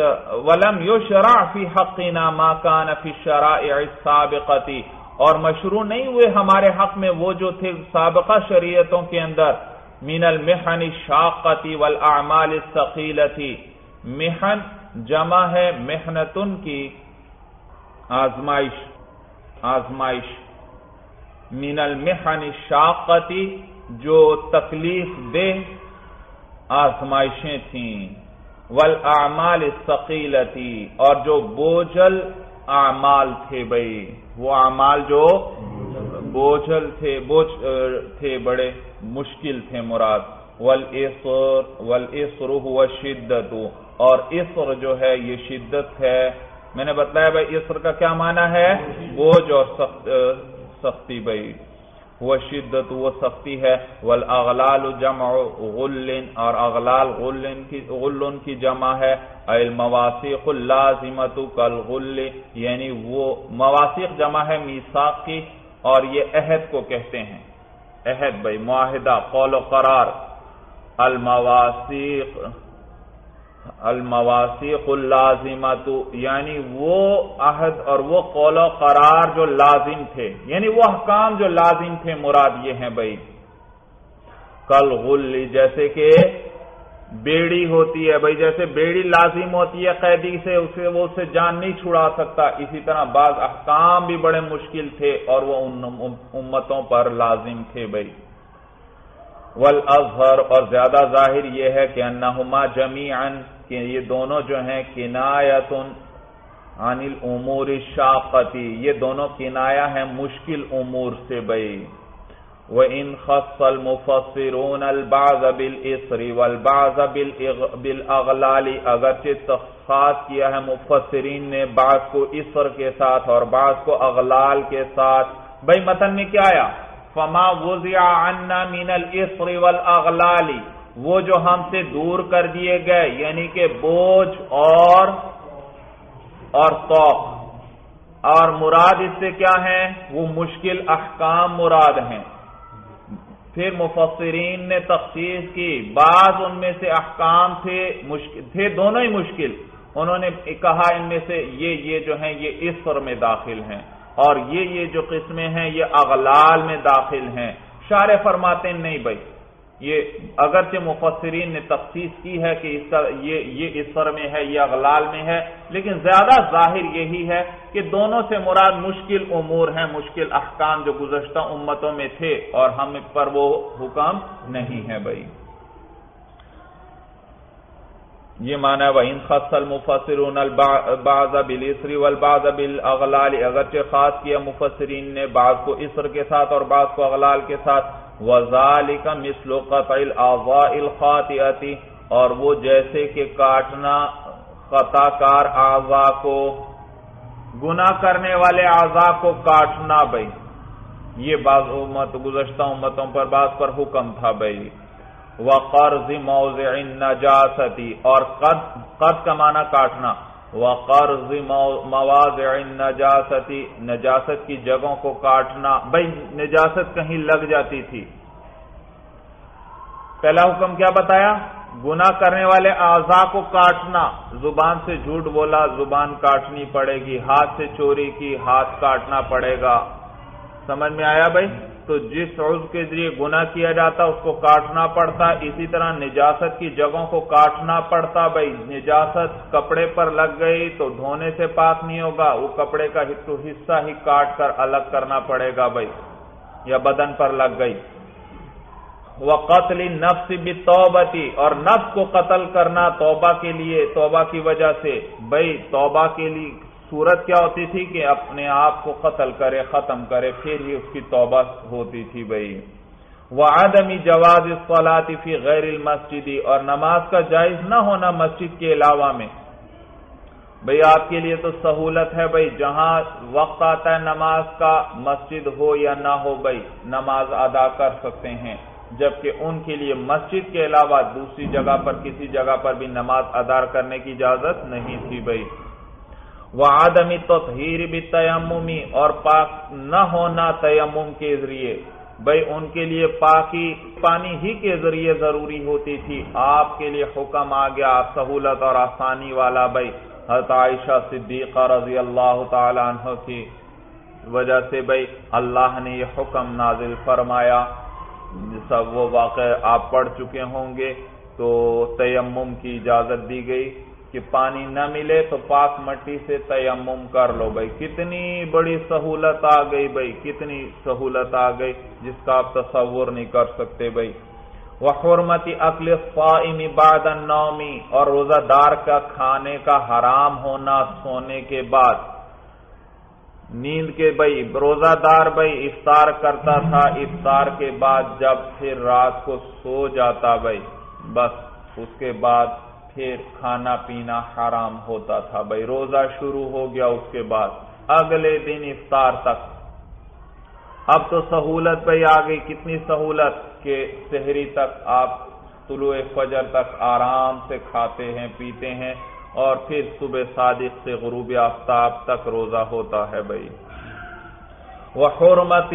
ولم یشرع فی حقنا ما کان فی الشرائع السابقتی۔ اور مشروع نہیں ہوئے ہمارے حق میں وہ جو تھے سابقہ شریعتوں کے اندر۔ من المحن الشاقتی والاعمال الثقیلتی محن جمع ہے محنتن کی آزمائش آزمائش۔ من المحن الشاقتی جو تکلیف دہ آزمائشیں تھیں والاعمال الثقیلتی اور جو بوجھل اعمال تھے بھائی وہ اعمال جو بوجھل تھے، بوجھ تھے بڑے، مشکل تھے مراد۔ والاسر والاسر هو شدت۔ اور اسر جو ہے، یہ شدت ہے۔ میں نے بتلایا بھائی اسر کا کیا معنی ہے؟ بوجھ اور سختی بھائی وہ شدت وہ سختی ہے۔ والاغلال جمع غل اور اغلال غلن کی غلن کی جمع ہے۔ المواسیق اللازمت کالغل یعنی وہ مواسیق جمع ہے میثاق کی۔ اور یہ عہد کو کہتے ہیں۔ عہد بھائی معاہدہ، قول و قرار۔ المواسیق المواسیق اللازمت یعنی وہ عہد اور وہ قول و قرار جو لازم تھے یعنی وہ احکام جو لازم تھے، مراد یہ ہیں بھائی کل غلی جیسے کہ بیڑی ہوتی ہے بھائی، جیسے بیڑی لازم ہوتی ہے قیدی سے، اسے وہ اسے جان نہیں چھڑا سکتا، اسی طرح بعض احکام بھی بڑے مشکل تھے اور وہ ان امتوں پر لازم تھے بھائی۔ والاظہر اور زیادہ ظاہر یہ ہے کہ انہما جمیعا، کہ یہ دونوں جو ہیں کنایت عن الامور الشاقتی، یہ دونوں کنایا ہیں مشکل امور سے بھائی وَإِنْ خَصَّ الْمُفَصِّرُونَ الْبَعْضَ بِالْإِسْرِ وَالْبَعْضَ بِالْأَغْلَالِ اگرچہ تخصاص کیا ہے مفسرین نے بعض کو اسر کے ساتھ اور بعض کو اغلال کے ساتھ۔ بھئی متن میں کیا آیا؟ فَمَا وُزِعَ عَنَّا مِنَ الْإِسْرِ وَالْأَغْلَالِ۔ وہ جو ہم سے دور کر دیے گئے یعنی کہ بوجھ اور اور توق اور مراد اس سے کیا ہے وہ مشکل احکام مراد ہیں۔ پھر مفسرین نے تخصیص کی، بعض ان میں سے احکام تھے تھے دونوں ہی مشکل۔ انہوں نے کہا ان میں سے یہ یہ جو ہیں، یہ اسر میں داخل ہیں۔ اور یہ یہ جو قسمیں ہیں، یہ اغلال میں داخل ہیں۔ شارع فرماتے نہیں بھائی، یہ اگرچہ مفسرین نے تفصیص کی ہے کہ اس کا یہ یہ اسر میں ہے، یہ اغلال میں ہے، لیکن زیادہ ظاہر یہی ہے کہ دونوں سے مراد مشکل امور ہیں، مشکل احکام جو گزشتہ امتوں میں تھے اور ہم پر وہ حکم نہیں ہے بھائی۔ یہ مانا ہے وَإِن خَصَّ الْمُفَسِرُونَ الْبَعْضَ بِالْإِسْرِ وَالْبَعْضَ بِالْأَغْلَالِ اگرچہ خاص کیا مفسرین نے بعض کو اسر کے ساتھ اور بعض کو اغلال کے ساتھ، وَذَلِكَ مِثْلُ قَطْعِ الْأَعْضَاءِ الْخَاطِئَةِ اور وہ جیسے کہ کاٹنا خطا کار اعضاء کو، گناہ کرنے والے اعضاء کو کاٹنا بھائی یہ بعض امت، گزشتہ امتوں پر بعض پر حکم تھا بھائی وقرض موضع النجاستی اور قد قد کا معنی کاٹنا، وقرض مواضع النجاستی نجاست کی جگہوں کو کاٹنا، بھائی نجاست کہیں لگ جاتی تھی۔ پہلا حکم کیا بتایا؟ گناہ کرنے والے اعضاء کو کاٹنا، زبان سے جھوٹ بولا، زبان کاٹنی پڑے گی، ہاتھ سے چوری کی، ہاتھ کاٹنا پڑے گا۔ سمجھ میں آیا بھائی؟ تو جس عضو کے ذریعے گناہ کیا جاتا اس کو کاٹنا پڑتا، اسی طرح نجاست کی جگہوں کو کاٹنا پڑتا، بھائی نجاست کپڑے پر لگ گئی تو دھونے سے پاک نہیں ہوگا، وہ کپڑے کا حصہ ہی کاٹ کر الگ کرنا پڑے گا بھائی، یا بدن پر لگ گئی۔ وہ قتل نفس بھی توبتی اور نفس کو قتل کرنا توبہ کے لیے، توبہ کی وجہ سے۔ بھائی توبہ کے لیے صورت کیا ہوتی تھی کہ اپنے آپ کو قتل کرے، ختم کرے، پھر ہی اس کی توبہ ہوتی تھی بھائی۔ وہ آدمی جواز فی غیر المسجدی اور نماز کا جائز نہ ہونا مسجد کے علاوہ میں۔ بھئی آپ کے لیے تو سہولت ہے بھئی جہاں وقت آتا ہے نماز کا، مسجد ہو یا نہ ہو بھئی نماز ادا کر سکتے ہیں۔ جبکہ ان کے لیے مسجد کے علاوہ دوسری جگہ پر، کسی جگہ پر بھی نماز ادا کرنے کی اجازت نہیں تھی بھئی وہ آدمی تطہیر بھی تیممی اور پاک نہ ہونا تیمم کے ذریعے۔ بھائی ان کے لیے پاکی پانی ہی کے ذریعے ضروری ہوتی تھی۔ آپ کے لیے حکم آ گیا، سہولت اور آسانی والا۔ بھائی حضرت عائشہ صدیقہ رضی اللہ تعالی عنہ کی وجہ سے بھائی اللہ نے یہ حکم نازل فرمایا۔ سب وہ واقع آپ پڑھ چکے ہوں گے تو تیمم کی اجازت دی گئی۔ کہ پانی نہ ملے تو پاک مٹی سے تیمم کر لو بھائی۔ کتنی بڑی سہولت آ گئی بھائی، کتنی سہولت آ گئی جس کا آپ تصور نہیں کر سکتے بھائی۔ وہ حرمتی اقل بعد النومی اور روزہ دار کا کھانے کا حرام ہونا سونے کے بعد۔ نیند کے بھائی روزہ دار بھائی، افطار کرتا تھا، افطار کے بعد جب پھر رات کو سو جاتا بھائی۔ بس، اس کے بعد پھر کھانا پینا حرام ہوتا تھا۔ بھائی روزہ شروع ہو گیا اس کے بعد۔ اگلے دن افطار تک۔ اب تو سہولت بھائی آ گئی۔ کتنی سہولت کہ شہری تک آپ طلوع فجر تک آرام سے کھاتے ہیں، پیتے ہیں۔ اور پھر صبح صادق سے غروب آفتاب تک روزہ ہوتا ہے بھائی۔ وہ حرمت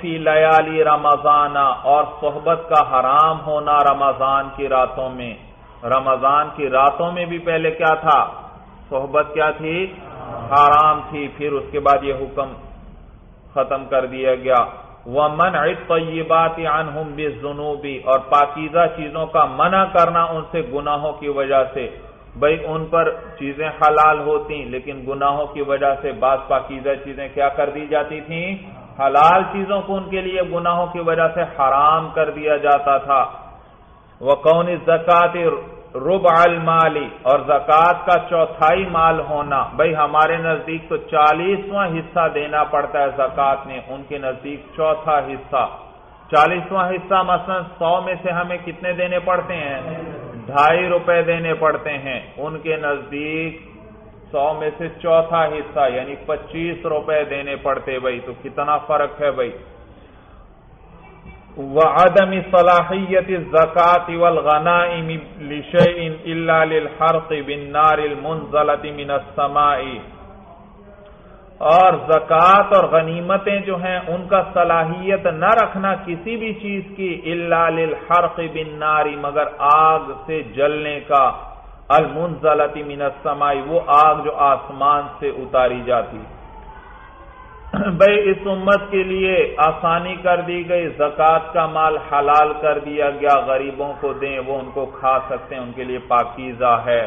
فی لیالی رمضان۔ اور صحبت کا حرام ہونا رمضان کی راتوں میں۔ رمضان کی راتوں میں بھی پہلے کیا تھا؟ صحبت کیا تھی؟ حرام تھی، پھر اس کے بعد یہ حکم ختم کر دیا گیا۔ وہ من طیبات عنہم بالذنوبی اور پاکیزہ چیزوں کا منع کرنا ان سے گناہوں کی وجہ سے۔ بھائی ان پر چیزیں حلال ہوتی لیکن گناہوں کی وجہ سے بعض پاکیزہ چیزیں کیا کر دی جاتی تھیں؟ حلال چیزوں کو ان کے لیے گناہوں کی وجہ سے حرام کر دیا جاتا تھا۔ وہ کون زکات رب المالی اور زکوٰۃ کا چوتھائی مال ہونا۔ بھائی ہمارے نزدیک تو چالیسواں حصہ دینا پڑتا ہے زکوٰۃ نے، ان کے نزدیک چوتھا حصہ۔ چالیسواں حصہ مثلا سو میں سے ہمیں کتنے دینے پڑتے ہیں؟ ڈھائی روپے دینے پڑتے ہیں۔ ان کے نزدیک سو میں سے چوتھا حصہ یعنی پچیس روپے دینے پڑتے بھائی تو کتنا فرق ہے بھائی وعدم صلاحیت الزکات والغنائم لشیء الا للحرق بالنار المنزلة من السماء. اور زکات اور غنیمتیں جو ہیں، ان کا صلاحیت نہ رکھنا کسی بھی چیز کی الا للحرق بالنار، مگر آگ سے جلنے کا. المنزلة من السماء، وہ آگ جو آسمان سے اتاری جاتی۔ ہے بھائی اس امت کے لیے آسانی کر دی گئی، زکوٰۃ کا مال حلال کر دیا گیا، غریبوں کو دیں، وہ ان کو کھا سکتے ہیں، ان کے لیے پاکیزہ ہے۔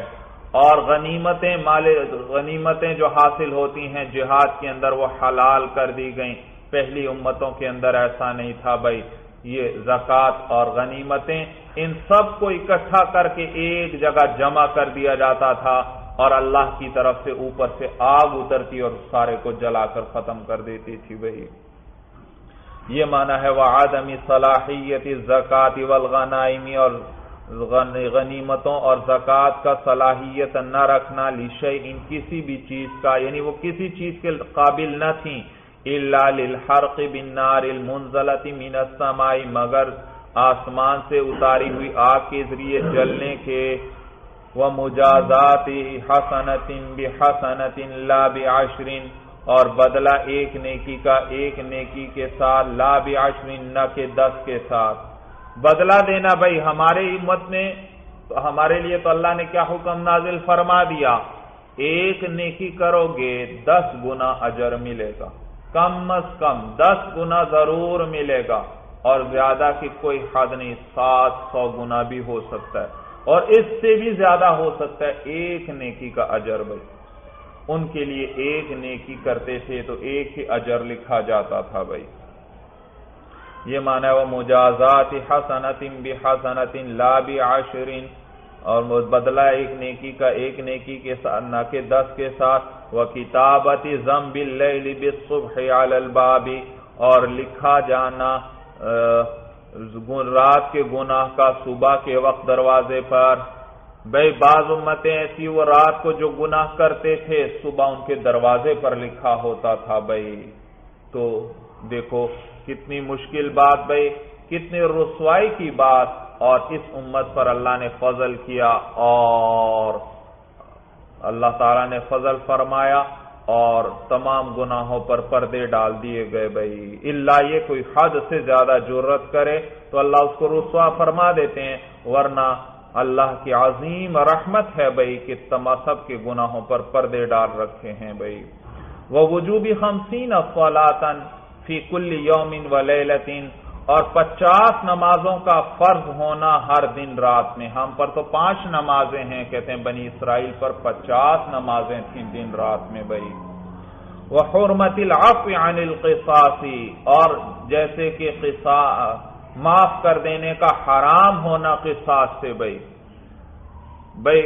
اور غنیمتیں مال، غنیمتیں جو حاصل ہوتی ہیں جہاد کے اندر، وہ حلال کر دی گئیں۔ پہلی امتوں کے اندر ایسا نہیں تھا بھائی یہ زکوٰۃ اور غنیمتیں ان سب کو اکٹھا کر کے ایک جگہ جمع کر دیا جاتا تھا۔ اور اللہ کی طرف سے اوپر سے آگ اترتی اور سارے کو جلا کر ختم کر دیتی تھی وہی۔ یہ مانا ہے وہ آدمی صلاحیت زکات والغنائمی اور غنیمتوں اور زکوٰۃ کا صلاحیت نہ رکھنا لیشے ان کسی بھی چیز کا یعنی وہ کسی چیز کے قابل نہ تھیں۔ اللہ للحرق بالنار المنزلت من السماء، مگر آسمان سے اتاری ہوئی آگ کے ذریعے جلنے کے وہ مجازات حسنت بحسنت لا بعشرین اور بدلہ ایک نیکی کا ایک نیکی کے ساتھ، لا بعشرین نہ کہ دس کے ساتھ۔ بدلہ دینا بھائی، ہمارے امت میں ہمارے لیے تو اللہ نے کیا حکم نازل فرما دیا؟ ایک نیکی کرو گے، دس گنا اجر ملے گا۔ کم از کم دس گنا ضرور ملے گا۔ اور زیادہ کی کوئی حد نہیں، سات سو گنا بھی ہو سکتا ہے۔ اور اس سے بھی زیادہ ہو سکتا ہے ایک نیکی کا اجر بھائی۔ ان کے لیے ایک نیکی کرتے تھے تو ایک ہی اجر لکھا جاتا تھا بھائی۔ یہ مانا وہ مجازات حسنت بحسنت لا بعشرین اور بدلہ ایک نیکی کا ایک نیکی کے ساتھ نہ کہ دس کے ساتھ۔ وہ کتابت ضم بالصبح علی الباب۔ اور لکھا جانا رات کے گناہ کا صبح کے وقت دروازے پر۔ بھائی بعض امتیں ایسی وہ رات کو جو گناہ کرتے تھے، صبح ان کے دروازے پر لکھا ہوتا تھا بھائی تو دیکھو کتنی مشکل بات بھائی کتنی رسوائی کی بات۔ اور اس امت پر اللہ نے فضل کیا اور اللہ تعالی نے فضل فرمایا۔ اور تمام گناہوں پر پردے ڈال دیے گئے بھائی۔ اللہ یہ کوئی حد سے زیادہ ضرورت کرے تو اللہ اس کو رسوا فرما دیتے ہیں، ورنہ اللہ کی عظیم رحمت ہے بھائی کہ تما سب کے گناہوں پر پردے ڈال رکھے ہیں بھائی۔ وہ وجوبی خمسین افلاطن فی کل یومن و لیلتین اور پچاس نمازوں کا فرض ہونا ہر دن رات میں۔ ہم پر تو پانچ نمازیں ہیں، کہتے ہیں بنی اسرائیل پر پچاس نمازیں تھیں دن رات میں بھائی۔ وہ حرمت العفو عن القصاصی اور جیسے کہ معاف کر دینے کا حرام ہونا قصاص سے بھائی۔ بھائی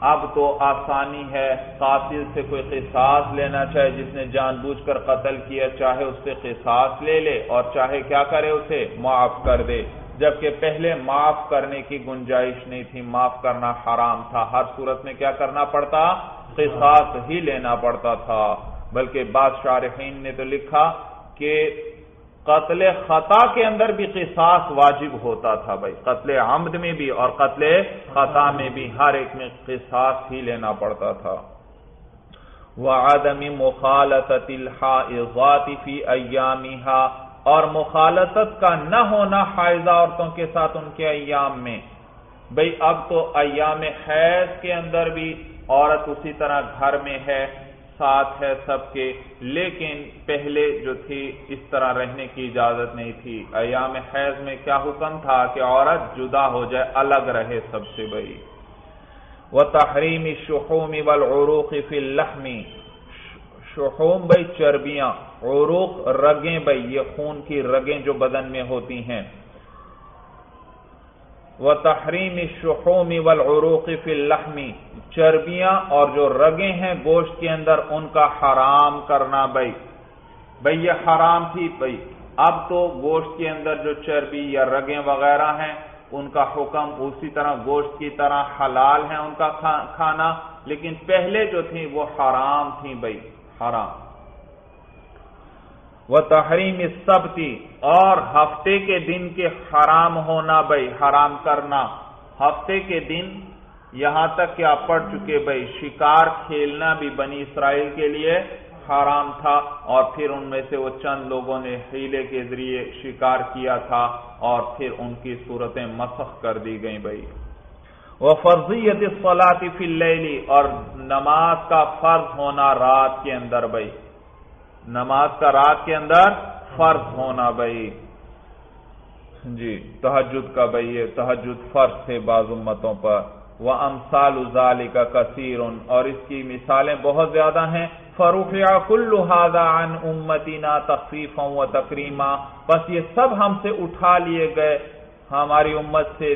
اب تو آسانی ہے قاتل سے کوئی قصاص لینا چاہے جس نے جان بوجھ کر قتل کیا، چاہے اس سے قصاص لے لے اور چاہے کیا کرے اسے، معاف کر دے۔ جبکہ پہلے معاف کرنے کی گنجائش نہیں تھی، معاف کرنا حرام تھا۔ ہر صورت میں کیا کرنا پڑتا؟ قصاص ہی لینا پڑتا تھا۔ بلکہ بعض شارحین نے تو لکھا کہ قتل خطا کے اندر بھی قصاص واجب ہوتا تھا بھائی۔ قتل عمد میں بھی اور قتل خطا میں بھی ہر ایک میں قصاص ہی لینا پڑتا تھا۔ وہ آدمی مخالطت فی ایامها اور مخالطت کا نہ ہونا حائضہ عورتوں کے ساتھ ان کے ایام میں۔ بھئی اب تو ایام حیض کے اندر بھی عورت اسی طرح گھر میں ہے۔ ساتھ ہے سب کے، لیکن پہلے جو تھی اس طرح رہنے کی اجازت نہیں تھی۔ ایام حیض میں کیا حکم تھا کہ عورت جدا ہو جائے، الگ رہے سب سے بھائی وہ تحریمی شہومی والعروق فی الحمی شہوم بھائی چربیاں، عروق رگیں بھائی، یہ خون کی رگیں جو بدن میں ہوتی ہیں۔ وہ تحریم شہومی والعروق فی چربیاں اور جو رگیں ہیں گوشت کے اندر، ان کا حرام کرنا بھائی۔ بھائی، یہ حرام تھی۔ بھائی، اب تو گوشت کے اندر جو چربی یا رگیں وغیرہ ہیں، ان کا حکم اسی طرح گوشت کی طرح حلال ہے ان کا کھانا۔ لیکن پہلے جو تھی وہ حرام تھی بھائی، حرام۔ وہ تحریم سبتی اور ہفتے کے دن کے حرام ہونا بھائی حرام کرنا۔ ہفتے کے دن یہاں تک کہ آپ پڑھ چکے بھائی شکار کھیلنا بھی بنی اسرائیل کے لیے حرام تھا اور پھر ان میں سے وہ چند لوگوں نے ہیلے کے ذریعے شکار کیا تھا اور پھر ان کی صورتیں مسخ کر دی گئیں بھائی وہ فرضیت فلاطی فی اور نماز کا فرض ہونا رات کے اندر بھائی نماز کا رات کے اندر فرض ہونا بھائی۔ جی تحجد کا بھائی، یہ تحجد فرض تھے بعض امتوں پر۔ وہ امسال ازالی کا کثیر اور اس کی مثالیں بہت زیادہ ہیں۔ فروخ کل عن امتینا تخفیف و تقریمہ بس یہ سب ہم سے اٹھا لیے گئے۔ ہماری امت سے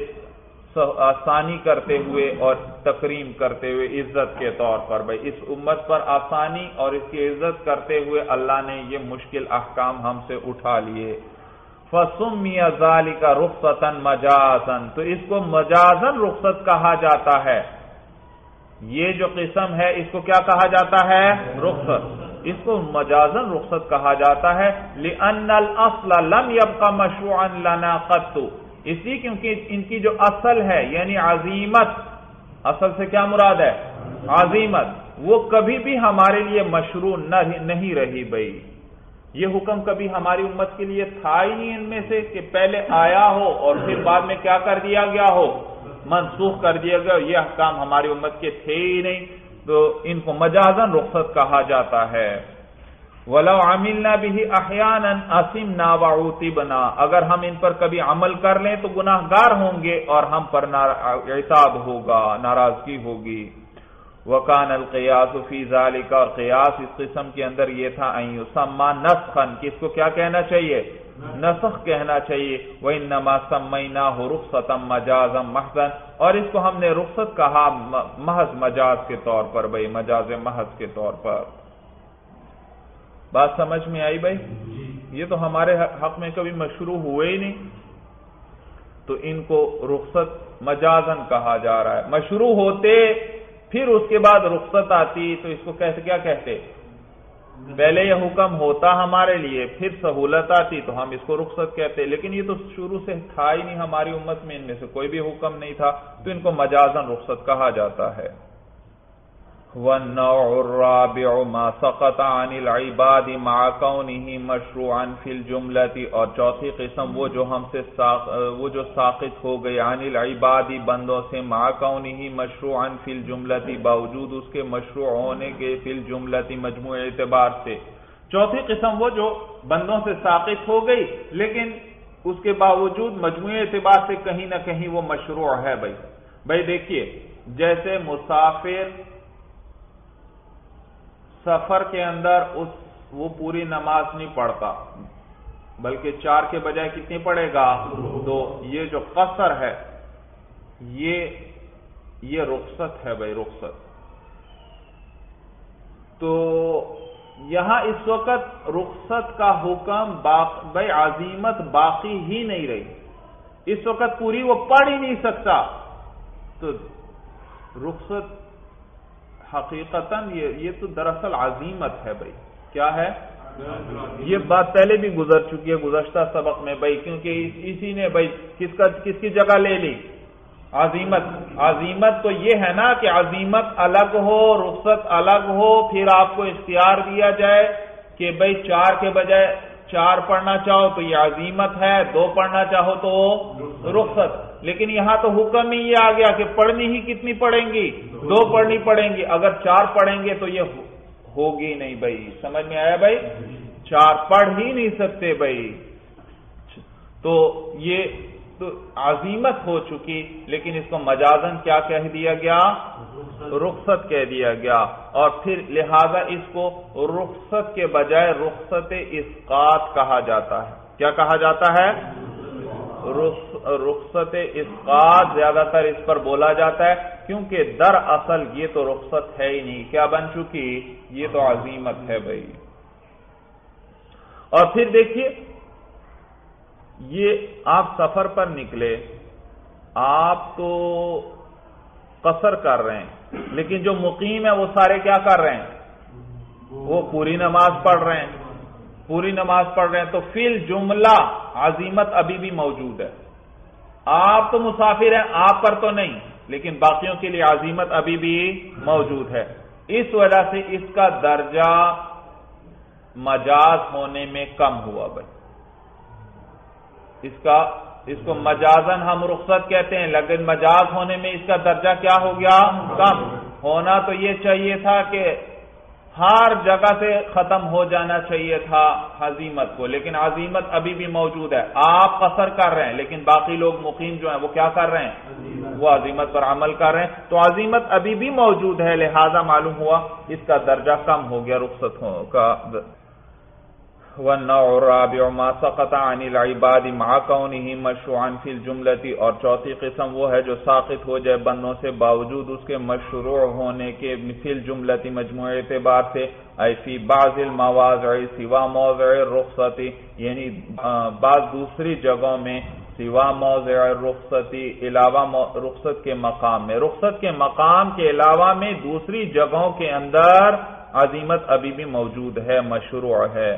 آسانی کرتے ہوئے اور تکریم کرتے ہوئے عزت کے طور پر۔ بھائی، اس امت پر آسانی اور اس کی عزت کرتے ہوئے اللہ نے یہ مشکل احکام ہم سے اٹھا لیے۔ فسم ازالی کا رخصتن مجازن تو اس کو مجازن رخصت کہا جاتا ہے۔ یہ جو قسم ہے، اس کو کیا کہا جاتا ہے؟ رخصت۔ اس کو مجازن رخصت کہا جاتا ہے۔ لِأَنَّ الْأَصْلَ لَمْ يَبْقَ مَشْرُعًا لَنَا قَدْتُ۔ اس لیے کیونکہ ان کی جو اصل ہے یعنی عظیمت، اصل سے کیا مراد ہے؟ عظیمت۔ وہ کبھی بھی ہمارے لیے مشروع نہیں رہی بھائی۔ یہ حکم کبھی ہماری امت کے لیے تھا ہی نہیں ان میں سے کہ پہلے آیا ہو اور پھر بعد میں کیا کر دیا گیا ہو۔ منسوخ کر دیا گیا۔ یہ حکام ہماری امت کے تھے ہی نہیں۔ تو ان کو مجازن رخصت کہا جاتا ہے۔ ولو عملنا به احیانا اسم ناوعوتی بنا اگر ہم ان پر کبھی عمل کر لیں تو گناہ گار ہوں گے اور ہم پر اعتاب ہوگا، ناراضگی ہوگی۔ وکان القیاس فی ذالک اور قیاس اس قسم کے اندر یہ تھا ان یسمى نسخا۔ کس کو کیا کہنا چاہیے؟ نسخ کہنا چاہیے۔ وانما سمیناہ رخصتا مجازا محضا۔ اور اس کو ہم نے رخصت کہا، محض مجاز کے طور پر بھئی مجاز محض کے طور پر۔ بات سمجھ میں آئی بھائی؟ یہ تو ہمارے حق میں کبھی مشروع ہوئے ہی نہیں۔ تو ان کو رخصت مجازن کہا جا رہا ہے۔ مشروع ہوتے پھر اس کے بعد رخصت آتی تو اس کو کہتے کیا کہتے؟ پہلے یہ حکم ہوتا ہمارے لیے پھر سہولت آتی تو ہم اس کو رخصت کہتے۔ لیکن یہ تو شروع سے تھا ہی نہیں ہماری امت میں ان میں سے کوئی بھی حکم نہیں تھا۔ تو ان کو مجازن رخصت کہا جاتا ہے۔ والنوع الرابع ما سقط عن العباد مع كونه مشروعا في الجملة، اور چوتھی قسم وہ جو ہم سے وہ جو ساقط ہو گئی، عن العباد بندوں سے مع كونه مشروعا في الجملة، باوجود اس کے مشروع ہونے کے في الجملة مجموع اعتبار سے۔ چوتھی قسم وہ جو بندوں سے ساقط ہو گئی، لیکن اس کے باوجود مجموعی اعتبار سے کہیں نہ کہیں وہ مشروع ہے بھائی۔ بھائی دیکھیے، جیسے مسافر سفر کے اندر اس وہ پوری نماز نہیں پڑھتا۔ بلکہ چار کے بجائے کتنی پڑے گا؟ دو۔ یہ جو قصر ہے، یہ یہ رخصت ہے بھائی، رخصت۔ تو یہاں اس وقت رخصت کا حکم بھائی، عظیمت باقی ہی نہیں رہی۔ اس وقت پوری وہ پڑھ ہی نہیں سکتا۔ تو رخصت حقیقتا یہ تو دراصل عظیمت ہے بھائی۔ کیا ہے؟ یہ بات پہلے بھی گزر چکی ہے گزشتہ سبق میں بھائی کیونکہ اسی نے بھائی کس کا کس کی جگہ لے لی؟ عظیمت۔ عظیمت تو یہ ہے نا کہ عظیمت الگ ہو رخصت الگ ہو پھر آپ کو اختیار دیا جائے کہ بھائی چار کے بجائے چار پڑھنا چاہو تو یہ عظیمت ہے دو پڑھنا چاہو تو رخصت۔ لیکن یہاں تو حکم ہی یہ آ گیا کہ پڑھنی ہی کتنی پڑھیں گی؟ دو پڑھنی پڑیں گی۔ اگر چار پڑھیں گے تو یہ ہوگی نہیں بھائی۔ سمجھ میں آیا بھائی؟ چار پڑھ ہی نہیں سکتے بھائی۔ تو یہ تو عظیمت ہو چکی، لیکن اس کو مجازن کیا کہہ دیا گیا؟ رخصت کہہ دیا گیا۔ اور پھر لہذا اس کو رخصت کے بجائے رخصت اسقات کہا جاتا ہے۔ کیا کہا جاتا ہے؟ رخصت اسقات زیادہ تر اس پر بولا جاتا ہے، کیونکہ در اصل یہ تو رخصت ہے ہی نہیں۔ کیا بن چکی؟ یہ تو عظیمت ہے بھائی۔ اور پھر دیکھیے، یہ آپ سفر پر نکلے، آپ تو قصر کر رہے ہیں، لیکن جو مقیم ہے وہ سارے کیا کر رہے ہیں؟ وہ پوری نماز پڑھ رہے ہیں۔ پوری نماز پڑھ رہے ہیں تو فیل جملہ عظیمت ابھی بھی موجود ہے۔ آپ تو مسافر ہیں، آپ پر تو نہیں، لیکن باقیوں کے لیے عظیمت ابھی بھی موجود ہے۔ اس وجہ سے اس کا درجہ مجاز ہونے میں کم ہوا بھائی۔ اس کا، اس کو مجازن ہم رخصت کہتے ہیں، لیکن مجاز ہونے میں اس کا درجہ کیا ہو گیا؟ کم۔ ہونا تو یہ چاہیے تھا کہ ہر جگہ سے ختم ہو جانا چاہیے تھا عظیمت کو، لیکن عظیمت ابھی بھی موجود ہے۔ آپ قصر کر رہے ہیں، لیکن باقی لوگ مقیم جو ہیں وہ کیا کر رہے ہیں؟ وہ عظیمت پر عمل کر رہے ہیں۔ تو عظیمت ابھی بھی موجود ہے، لہذا معلوم ہوا اس کا درجہ کم ہو گیا، رخصت کا والنوع الرابع ما سقط عن العباد مع كونه مشروعا في الجملة، اور چوتھی قسم وہ ہے جو ساقط ہو جائے بندوں سے باوجود اس کے مشروع ہونے کے مثل جملتی مجموع اعتبار سے ای فی بعض المواضع سوا موضع رخصتی یعنی بعض دوسری جگہوں میں سوا موضع رخصتی علاوہ رخصت کے مقام میں۔ رخصت کے مقام کے علاوہ میں دوسری جگہوں کے اندر عظیمت ابھی بھی موجود ہے، مشروع ہے۔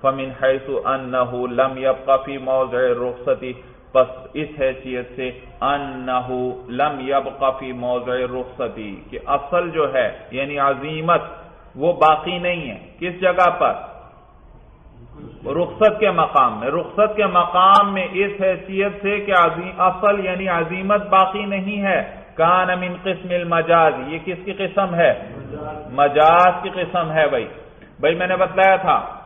فمن حیث انہو لم یبقى فی موضع رخصتی، پس اس حیثیت سے انہو لم یبقى فی موضع رخصتی کہ اصل جو ہے یعنی عظیمت، وہ باقی نہیں ہے۔ کس جگہ پر؟ رخصت کے مقام میں۔ رخصت کے مقام میں اس حیثیت سے کہ اصل یعنی عظیمت باقی نہیں ہے۔ کان من قسم المجاز، یہ کس کی قسم ہے؟ مجاز کی قسم ہے بھائی۔ بھائی میں نے بتلایا تھا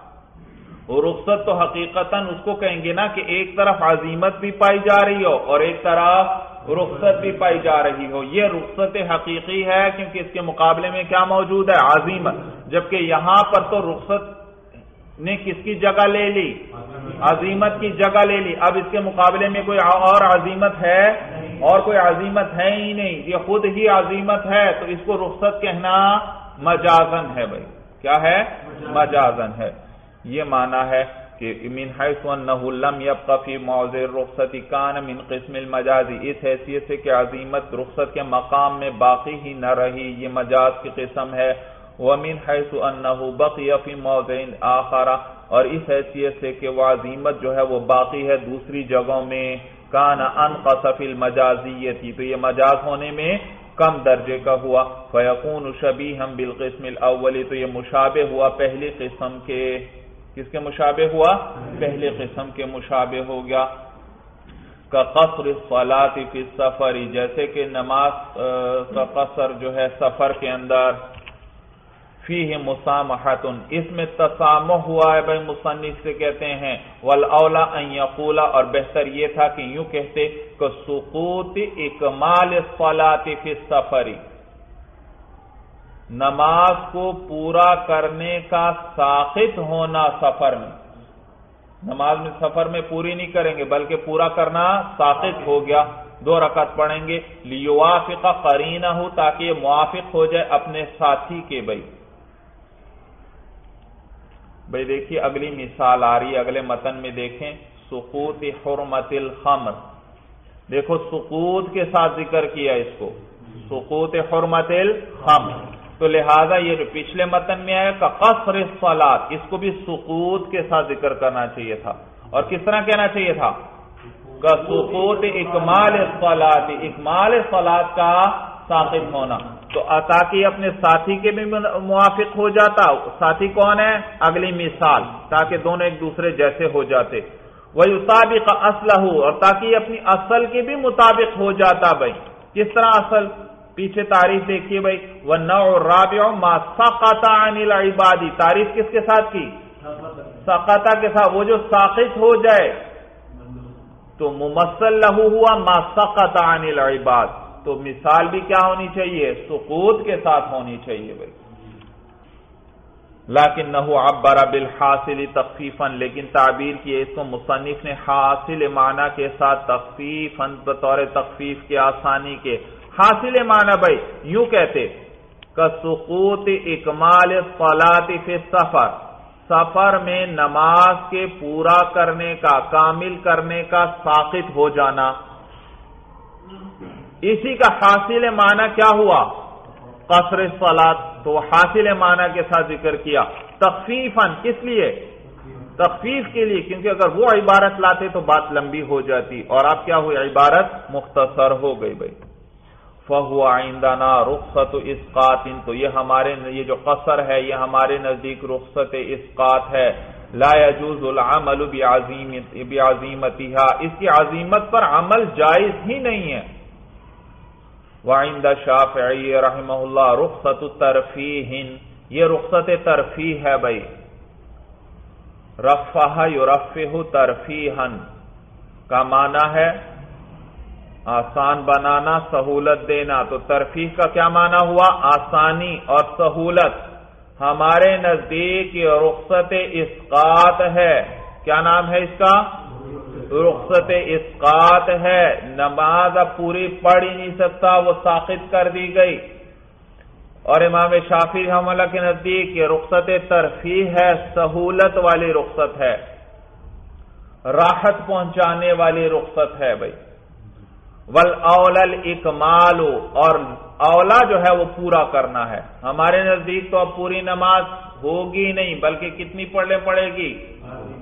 رخصت تو حقیقتا اس کو کہیں گے نا کہ ایک طرف عظیمت بھی پائی جا رہی ہو اور ایک طرف رخصت بھی پائی جا رہی ہو۔ یہ رخصت حقیقی ہے کیونکہ اس کے مقابلے میں کیا موجود ہے؟ عظیمت۔ جبکہ یہاں پر تو رخصت نے کس کی جگہ لے لی؟ عظیمت کی جگہ لے لی۔ اب اس کے مقابلے میں کوئی اور عظیمت ہے؟ اور کوئی عظیمت ہے ہی نہیں۔ یہ خود ہی عظیمت ہے۔ تو اس کو رخصت کہنا مجازن ہے بھائی۔ کیا ہے؟ مجازن ہے۔ یہ مانا ہے کہ من حیث انہو لم یبقى فی موضع رخصتی کان من قسم المجازی اس حیثیت سے کہ عظیمت رخصت کے مقام میں باقی ہی نہ رہی، یہ مجاز کی قسم ہے۔ ومن حیث انہو بقی فی موضع آخر، اور اس حیثیت سے کہ وہ عظیمت جو ہے وہ باقی ہے دوسری جگہوں میں۔ کان انقص فی المجازیتی تو یہ مجاز ہونے میں کم درجے کا ہوا۔ فیقون شبی ہم بالقسم الاولی تو یہ مشابہ ہوا پہلی قسم کے۔ کس کے مشابہ ہوا؟ پہلے قسم کے مشابہ ہو گیا۔ کا قصر فی سفری جیسے کہ نماز کا قصر جو ہے سفر کے اندر۔ فی مسامحت اس میں تسامح ہوا ہے بھائی مصنف سے کہتے ہیں۔ والاولا ان اور بہتر یہ تھا کہ یوں کہتے، کہ سقوط اکمال فی السفری نماز کو پورا کرنے کا ساخت ہونا سفر میں۔ نماز میں سفر میں پوری نہیں کریں گے، بلکہ پورا کرنا ساخت ہو گیا۔ دو رکعت پڑھیں گے۔ لیوافق قرینہ ہو تاکہ یہ موافق ہو جائے اپنے ساتھی کے بھائی۔ بھائی دیکھیے اگلی مثال آ رہی ہے، اگلے متن میں دیکھیں۔ سقوط حرمت الخمر۔ دیکھو، سقوط کے ساتھ ذکر کیا اس کو۔ سقوط حرمت الخمر۔ تو لہذا یہ جو پچھلے متن میں آئے کا قصر سولاد اس کو بھی سقوط کے ساتھ ذکر کرنا چاہیے تھا۔ اور کس طرح کہنا چاہیے تھا؟ کا سقوط اکمال سولاد اکمال سولاد کا ثابت ہونا۔ تو تاکہ اپنے ساتھی کے بھی موافق ہو جاتا۔ ساتھی کون ہے؟ اگلی مثال، تاکہ دونوں ایک دوسرے جیسے ہو جاتے۔ وہی سابق اسلح اور تاکہ اپنی اصل کے بھی مطابق ہو جاتا بھائی۔ کس طرح اصل؟ پیچھے تعریف دیکھیے بھائی وہ نو رابع ما سقطا عن العبادی تعریف کس کے ساتھ کی؟ سقطا کے ساتھ۔ وہ جو ساقط ہو جائے، تو ممثل لہو ہوا ما سقطا عن العباد۔ تو مثال بھی کیا ہونی چاہیے؟ سقوط کے ساتھ ہونی چاہیے بھائی۔ لیکن نہ عبر بالحاصل تخفیفا لیکن تعبیر کی اس کو مصنف نے حاصل معنی کے ساتھ تخفیفا، بطور تخفیف کے آسانی کے۔ حاصل معنی بھائی، یوں کہتے، کا سقوط اکمال فی سفر سفر میں نماز کے پورا کرنے کا، کامل کرنے کا ساقط ہو جانا۔ اسی کا حاصل معنی کیا ہوا؟ قصر سلاد تو حاصل معنی کے ساتھ ذکر کیا۔ تخفیفاً، کس لیے؟ تخفیف کے لیے، کیونکہ اگر وہ عبارت لاتے تو بات لمبی ہو جاتی۔ اور اب کیا ہوئی؟ عبارت مختصر ہو گئی بھائی۔ فہو آئندہ رخصت اسقات تو یہ ہمارے یہ جو قصر ہے، یہ ہمارے نزدیک رخصت اسقات ہے۔ لا يجوز العمل بعظیمتها اس کی عظیمت پر عمل جائز ہی نہیں ہے۔ وعند شافعی رحمہ اللہ رخصت ترفیح یہ رخصت ترفیح ہے بھائی۔ رفہ یرفہ ترفیحن کا معنی ہے آسان بنانا، سہولت دینا۔ تو ترفیح کا کیا معنی ہوا؟ آسانی اور سہولت۔ ہمارے نزدیک یہ رخصت اسقات ہے۔ کیا نام ہے اس کا؟ رخصت اسقات ہے۔ نماز اب پوری پڑھ ہی نہیں سکتا، وہ ساخت کر دی گئی۔ اور امام شافی حملہ کے نزدیک یہ رخصت ترفیح ہے، سہولت والی رخصت ہے۔ راحت پہنچانے والی رخصت ہے بھائی۔ ول اول اکمال اور اولا جو ہے وہ پورا کرنا ہے۔ ہمارے نزدیک تو اب پوری نماز ہوگی نہیں، بلکہ کتنی پڑھنے پڑے گی؟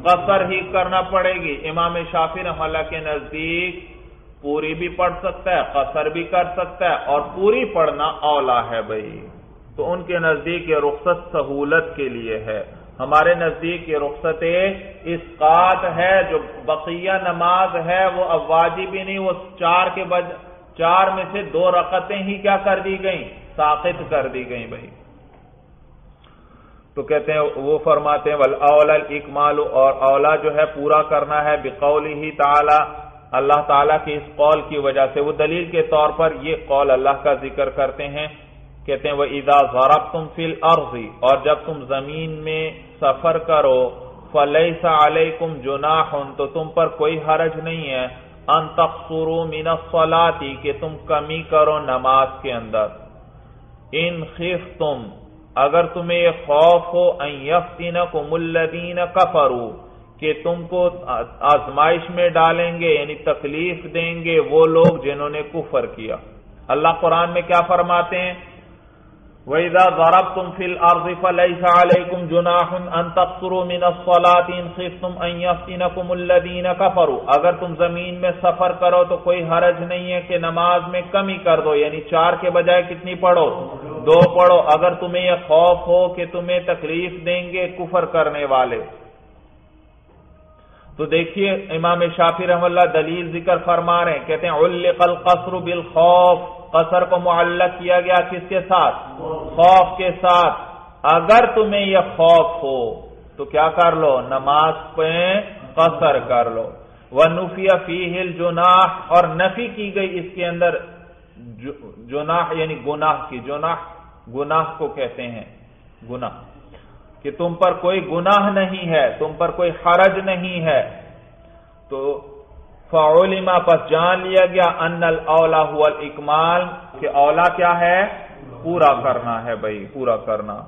قصر ہی کرنا پڑے گی۔ امام شافی اللہ کے نزدیک پوری بھی پڑھ سکتا ہے، قصر بھی کر سکتا ہے، اور پوری پڑھنا اولا ہے بھائی۔ تو ان کے نزدیک یہ رخصت سہولت کے لیے ہے۔ ہمارے نزدیک یہ رخصت اسقات ہے، جو بقیہ نماز ہے، وہ اب واجب بھی نہیں، وہ چار کے بج، چار میں سے دو رقطیں ہی کیا کر دی گئیں؟ ساقت کر دی گئیں بھائی۔ تو کہتے ہیں، وہ فرماتے ہیں اولا اکمال اور اولا جو ہے، پورا کرنا ہے بقول ہی تعالی، اللہ تعالیٰ کی اس قول کی وجہ سے۔ وہ دلیل کے طور پر یہ قول اللہ کا ذکر کرتے ہیں۔ کہتے ہیں وہ ادا غرب تم فل عرضی اور جب تم زمین میں سفر کرو فلیسا علیکم جناح تو تم پر کوئی حرج نہیں ہے ان تقصروا من الصلاتی کہ تم کمی کرو نماز کے اندر. ان خفتم اگر تمہیں یہ خوف ہو ان یفتنکم الذین کفروا کہ تم کو آزمائش میں ڈالیں گے یعنی تکلیف دیں گے وہ لوگ جنہوں نے کفر کیا. اللہ قرآن میں کیا فرماتے ہیں؟ وَإِذَا ضَرَبْتُمْ فِي الْأَرْضِ فَلَيْسَ عَلَيْكُمْ جُنَاحٌ أَن تَقْصُرُوا مِنَ الصَّلَاةِ إِنْ خِفْتُمْ أَن يَفْتِنَكُمُ الَّذِينَ كَفَرُوا۔ اگر تم زمین میں سفر کرو تو کوئی حرج نہیں ہے کہ نماز میں کمی کر دو یعنی چار کے بجائے کتنی پڑھو؟ دو پڑھو۔ اگر تمہیں یہ خوف ہو کہ تمہیں تکلیف دیں گے کفر کرنے والے۔ تو دیکھیے امام شافی رحم اللہ دلیل ذکر فرما رہے ہیں۔ کہتے ہیں، علق القصر بالخوف۔ قصر کو معلق کیا گیا کس کے ساتھ؟ خوف کے ساتھ۔ اگر تمہیں یہ خوف ہو، تو کیا کر لو؟ نماز پہ قصر کر لو۔ وہ نفیہ فی ہل جناح اور نفی کی گئی اس کے اندر جناح یعنی گناہ کی۔ جناح، گناہ کو کہتے ہیں۔ گناہ۔ کہ تم پر کوئی گناہ نہیں ہے، تم پر کوئی حرج نہیں ہے۔ تو فعلما پس جان لیا گیا ان الاولا ہوا الاکمال کہ اولا کیا ہے؟ پورا کرنا ہے بھائی، پورا کرنا۔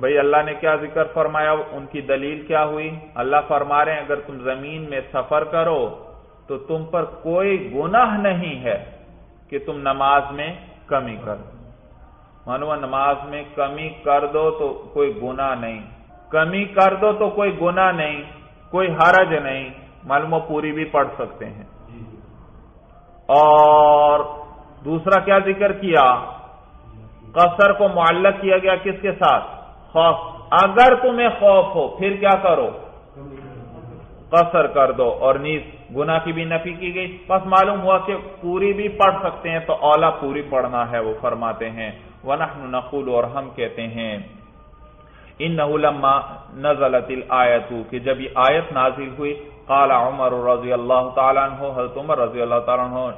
بھائی، اللہ نے کیا ذکر فرمایا؟ ان کی دلیل کیا ہوئی؟ اللہ فرما رہے ہیں، اگر تم زمین میں سفر کرو تو تم پر کوئی گناہ نہیں ہے کہ تم نماز میں کمی کرو۔ مانو نماز میں کمی کر دو تو کوئی گنا نہیں۔ کمی کر دو تو کوئی گنا نہیں کوئی حرج نہیں۔ معلوم پوری بھی پڑھ سکتے ہیں۔ اور دوسرا کیا ذکر کیا؟ قصر کو معلق کیا گیا کس کے ساتھ؟ خوف۔ اگر تمہیں خوف ہو پھر کیا کرو؟ قصر کر دو۔ اور نیز گنا کی بھی نفی کی گئی۔ بس معلوم ہوا کہ پوری بھی پڑھ سکتے ہیں تو اولا پوری پڑھنا ہے وہ فرماتے ہیں۔ ونحن نقول اور ہم کہتے ہیں ان لما نزلت الآیت کہ جب یہ آیت نازل ہوئی، قال عمر رضی اللہ تعالیٰ عنہ، حضرت عمر رضی اللہ تعالیٰ عنہ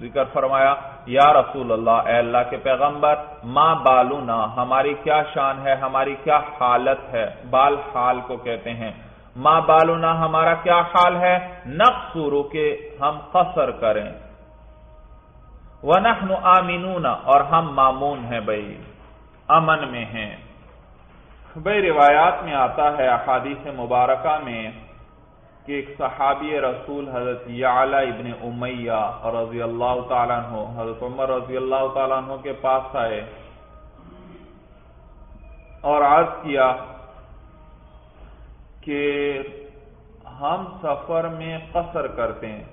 ذکر فرمایا، یا رسول اللہ، اے اللہ کے پیغمبر، ما بالونا ہماری کیا شان ہے، ہماری کیا حالت ہے؟ بال حال کو کہتے ہیں۔ ما بالونا ہمارا کیا حال ہے؟ نقصورو کہ ہم قصر کریں۔ وَنَحْنُ آمِنُونَ اور ہم مامون ہیں بھائی، امن میں ہیں۔ بھائی، روایات میں آتا ہے، احادیث مبارکہ میں کہ ایک صحابی رسول حضرت یعلا ابن امیہ رضی اللہ تعالیٰ عنہ، حضرت عمر رضی اللہ تعالیٰ عنہ کے پاس آئے اور عرض کیا کہ ہم سفر میں قصر کرتے ہیں۔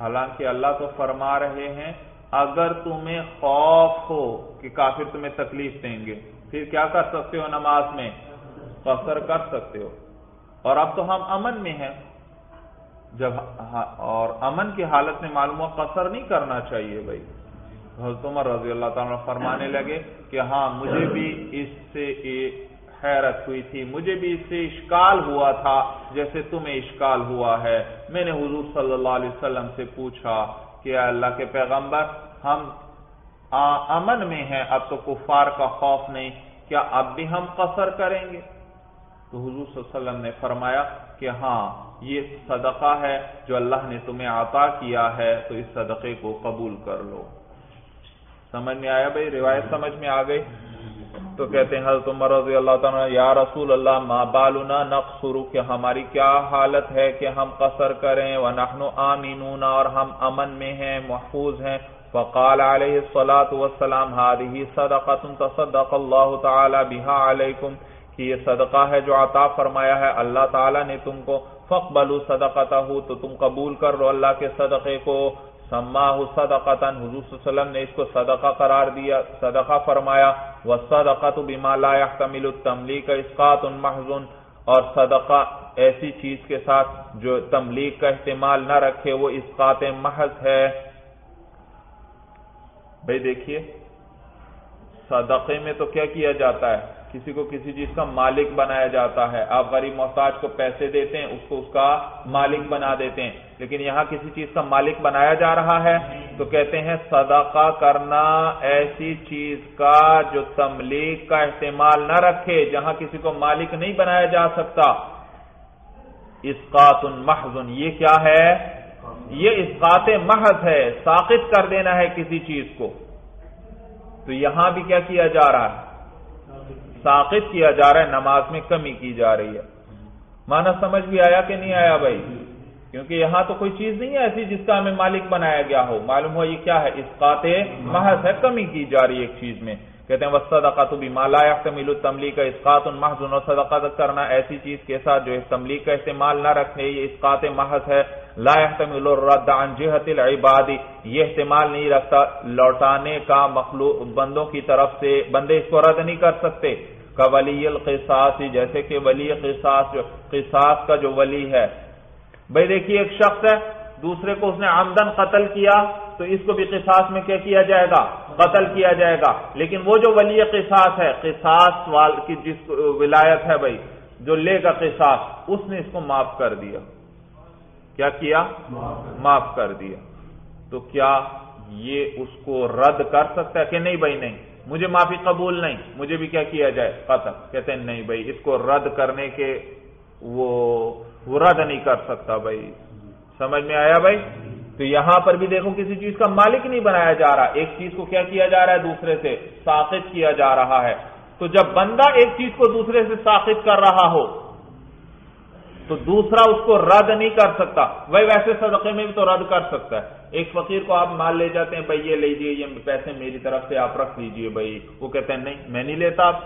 حالانکہ اللہ تو فرما رہے ہیں، اگر تمہیں خوف ہو کہ کافر تمہیں تکلیف دیں گے، پھر کیا کر سکتے ہو نماز میں؟ قصر کر سکتے ہو۔ اور اب تو ہم امن میں ہیں۔ جب اور امن کی حالت میں معلوم ہوا قصر نہیں کرنا چاہیے بھائی۔ حضرت عمر رضی اللہ تعالیٰ فرمانے لگے کہ ہاں مجھے بھی اس سے حیرت ہوئی تھی۔ مجھے بھی اس سے اشکال ہوا تھا جیسے تمہیں اشکال ہوا ہے۔ میں نے حضور صلی اللہ علیہ وسلم سے پوچھا کہ اللہ کے پیغمبر، ہم امن میں ہیں، اب تو کفار کا خوف نہیں، کیا اب بھی ہم قصر کریں گے؟ تو حضور صلی اللہ علیہ وسلم نے فرمایا کہ ہاں یہ صدقہ ہے جو اللہ نے تمہیں عطا کیا ہے، تو اس صدقے کو قبول کر لو۔ سمجھ میں آیا بھائی؟ روایت سمجھ میں آ گئی؟ تو کہتے ہیں حضرت عمر رضی اللہ تعالیٰ یا رسول اللہ، ما بالنا نقصر کہ ہماری کیا حالت ہے کہ ہم قصر کریں ونحن آمینون اور ہم امن میں ہیں، محفوظ ہیں۔ فقال علیہ الصلاة والسلام هذه صدقة تصدق اللہ تعالی بها علیکم، کہ یہ صدقہ ہے جو عطا فرمایا ہے اللہ تعالی نے تم کو۔ فقبلوا صدقته تو تم قبول کر لو اللہ کے صدقے کو۔ سماہ صدقتا، حضور صلی اللہ علیہ وسلم نے اس کو صدقہ قرار دیا، صدقہ فرمایا والصدقہ بما لا يحتمل التملیک اسقاط محضن اور صدقہ ایسی چیز کے ساتھ جو تملیغ کا احتمال نہ رکھے، وہ اسقاط محض ہے۔ بھئی دیکھیے، صدقے میں تو کیا کیا جاتا ہے؟ کسی کو کسی چیز کا مالک بنایا جاتا ہے۔ آپ غریب محتاج کو پیسے دیتے ہیں، اس کو اس کا مالک بنا دیتے ہیں۔ لیکن یہاں کسی چیز کا مالک بنایا جا رہا ہے تو کہتے ہیں صدقہ کرنا ایسی چیز کا جو تملیغ کا استعمال نہ رکھے، جہاں کسی کو مالک نہیں بنایا جا سکتا۔ اسقاط محض، یہ کیا ہے؟ یہ اسقاط محض ہے، ساقط کر دینا ہے کسی چیز کو۔ تو یہاں بھی کیا کیا جا رہا ہے؟ ساقط کیا جا رہا ہے، نماز میں کمی کی جا رہی ہے۔ مانا سمجھ بھی آیا کہ نہیں آیا بھائی؟ کیونکہ یہاں تو کوئی چیز نہیں ہے ایسی جس کا ہمیں مالک بنایا گیا ہو۔ معلوم ہو یہ کیا ہے؟ اسقاط محض ہے، کمی کی جا رہی ہے ایک چیز میں۔ کہتے ہیں وسطہ بھی مالا تمل تملی کا اسقاط محض و صدقہ کرنا ایسی چیز کے ساتھ جو تملیغ کا استعمال نہ رکھنے یہ اسقاط محض ہے۔ لا يحتمل الرد عن جهت العباد یہ احتمال نہیں رکھتا لوٹانے کا مخلوق بندوں کی طرف سے، بندے اس کو رد نہیں کر سکتے۔ کا ولی القصاص، جیسے کہ ولی قصاص جو قصاص کا جو ولی ہے۔ بھئی دیکھیے، ایک شخص ہے، دوسرے کو اس نے آمدن قتل کیا، تو اس کو بھی قصاص میں کیا کیا جائے گا؟ قتل کیا جائے گا۔ لیکن وہ جو ولی قصاص ہے، قصاص وال کی جس ولایت ہے بھائی جو لے گا قصاص، اس نے اس کو معاف کر دیا۔ کیا کیا؟ معاف کر دیا۔ تو کیا یہ اس کو رد کر سکتا ہے کہ نہیں بھائی نہیں؟ مجھے معافی قبول نہیں۔ مجھے بھی کیا کیا جائے؟ قتل۔ کہتے ہیں نہیں بھائی، اس کو رد کرنے کے وہ رد نہیں کر سکتا بھائی۔ سمجھ میں آیا بھائی؟ تو یہاں پر بھی دیکھو کسی چیز کا مالک نہیں بنایا جا رہا۔ ایک چیز کو کیا کیا جا رہا ہے؟ دوسرے سے ساخت کیا جا رہا ہے۔ تو جب بندہ ایک چیز کو دوسرے سے ساخت کر رہا ہو تو دوسرا اس کو رد نہیں کر سکتا۔ وہی ویسے صدقے میں بھی تو رد کر سکتا ہے۔ ایک فقیر کو آپ مال لے جاتے ہیں، بھائی یہ لیجیے یہ پیسے میری طرف سے آپ رکھ لیجیے بھائی۔ وہ کہتے ہیں، نہیں، میں نہیں لیتا۔ آپ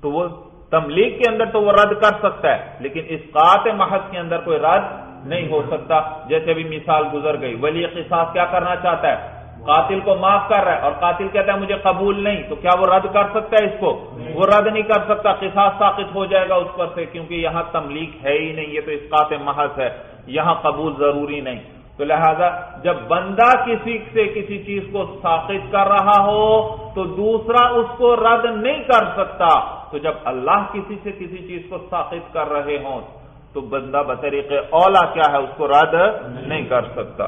تو وہ تملیغ کے اندر تو وہ رد کر سکتا ہے، لیکن اس قات محض کے اندر کوئی رد نہیں ہو سکتا۔ جیسے ابھی مثال گزر گئی، ولی قصاص کیا کرنا چاہتا ہے؟ قاتل کو معاف کر رہا ہے اور قاتل کہتا ہے مجھے قبول نہیں تو کیا وہ رد کر سکتا ہے اس کو؟ وہ رد نہیں کر سکتا قصاص ثابت ہو جائے گا اس پر سے کیونکہ یہاں تملیغ ہے ہی نہیں یہ تو اس قات محض ہے یہاں قبول ضروری نہیں۔ تو لہذا جب بندہ کسی سے کسی چیز کو ساقط کر رہا ہو تو دوسرا اس کو رد نہیں کر سکتا۔ تو جب اللہ کسی سے کسی چیز کو ساقط کر رہے ہوں تو بندہ بطریق اولا کیا ہے اس کو رد نہیں کر سکتا۔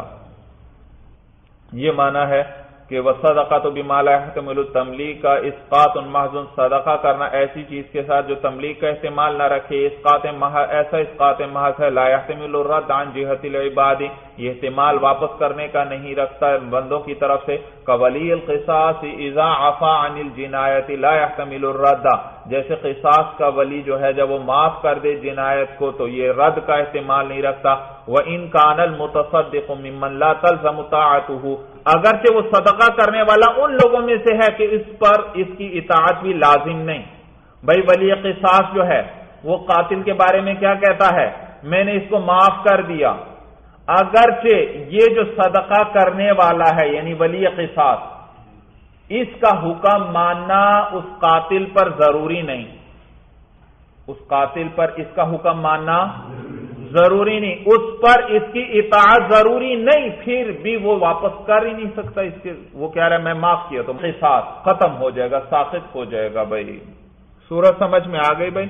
یہ مانا ہے کہ وہ صدقہ تو بیمال تمل تملی کا اسقات محض صدقہ کرنا ایسی چیز کے ساتھ جو تملیغ کا استعمال نہ رکھے اسقات ایسا اسقات محض ہے، لا يحتمل الرد عن جهت العباد۔ یہ استعمال واپس کرنے کا نہیں رکھتا بندوں کی طرف سے۔ قولی القصاص اذا عفا عن الجنایت لا يحتمل الرد۔ جیسے قصاص کا ولی جو ہے، جب وہ معاف کر دے جنایت کو، تو یہ رد کا احتمال نہیں رکھتا۔ وہ ان کان المتصدق ممن لا تلزم طاعته۔ اگرچہ وہ صدقہ کرنے والا ان لوگوں میں سے ہے کہ اس پر اس کی اطاعت بھی لازم نہیں۔ بھائی ولی قصاص جو ہے، وہ قاتل کے بارے میں کیا کہتا ہے؟ میں نے اس کو معاف کر دیا۔ اگرچہ یہ جو صدقہ کرنے والا ہے یعنی ولی قصاص، اس کا حکم ماننا اس قاتل پر ضروری نہیں۔ اس قاتل پر اس کا حکم ماننا ضروری نہیں۔ اس پر اس کی اطاعت ضروری نہیں، پھر بھی وہ واپس کر ہی نہیں سکتا۔ اس کے وہ کہہ رہا ہے، میں معاف کیا تو ساتھ ختم ہو جائے گا، ساخت ہو جائے گا بھائی۔ سورج سمجھ میں آ گئی بھائی۔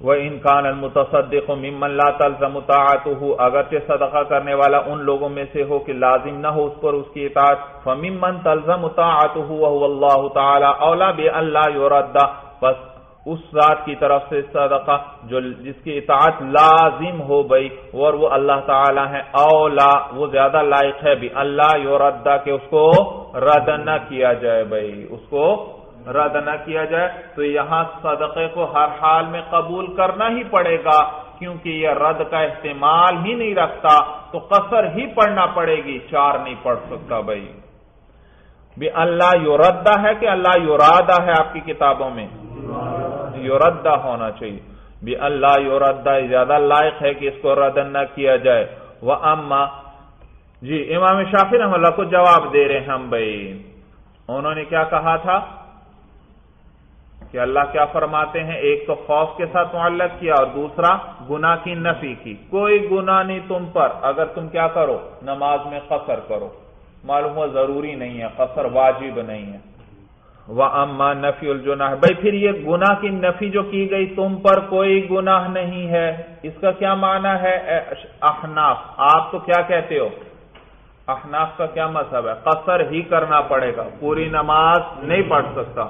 وہ انکان المتصدق ممن لا تلزم طاعته، اگرچہ صدقہ کرنے والا ان لوگوں میں سے ہو کہ لازم نہ ہو اس پر اس کی اطاعت، فممن تلزم طاعته وهو الله تعالی اولا بان لا يرد بس اس ذات کی طرف سے صدقہ جو جس کی اطاعت لازم ہو بھائی اور وہ اللہ تعالی ہے اولا، وہ زیادہ لائق ہے بھی۔ اللہ یوردا کہ اس کو رد نہ کیا جائے بھائی اس کو رد نہ کیا جائے۔ تو یہاں صدقے کو ہر حال میں قبول کرنا ہی پڑے گا، کیونکہ یہ رد کا استعمال ہی نہیں رکھتا، تو قصر ہی پڑھنا پڑے گی، چار نہیں پڑھ سکتا بھائی بھی اللہ یوردا ہے کہ اللہ یورادہ ہے آپ کی کتابوں میں؟ یوردا ہونا چاہیے۔ بھی اللہ یوردا زیادہ لائق ہے کہ اس کو رد نہ کیا جائے۔ وہ اما جی امام شافی رحم اللہ کو جواب دے رہے ہیں ہم بھائی۔ انہوں نے کیا کہا تھا؟ کہ اللہ کیا فرماتے ہیں؟ ایک تو خوف کے ساتھ معلق کیا اور دوسرا گنا کی نفی کی۔ کوئی گنا نہیں تم پر۔ اگر تم کیا کرو؟ نماز میں قصر کرو۔ معلوم ہوا ضروری نہیں ہے، قصر واجب نہیں ہے۔ وہ اما نفی الجنا بھائی پھر یہ گنا کی نفی جو کی گئی، تم پر کوئی گناہ نہیں ہے۔ اس کا کیا معنی ہے؟ احناف، آپ تو کیا کہتے ہو؟ احناف کا کیا مذہب ہے؟ قصر ہی کرنا پڑے گا، پوری نماز نہیں پڑھ سکتا۔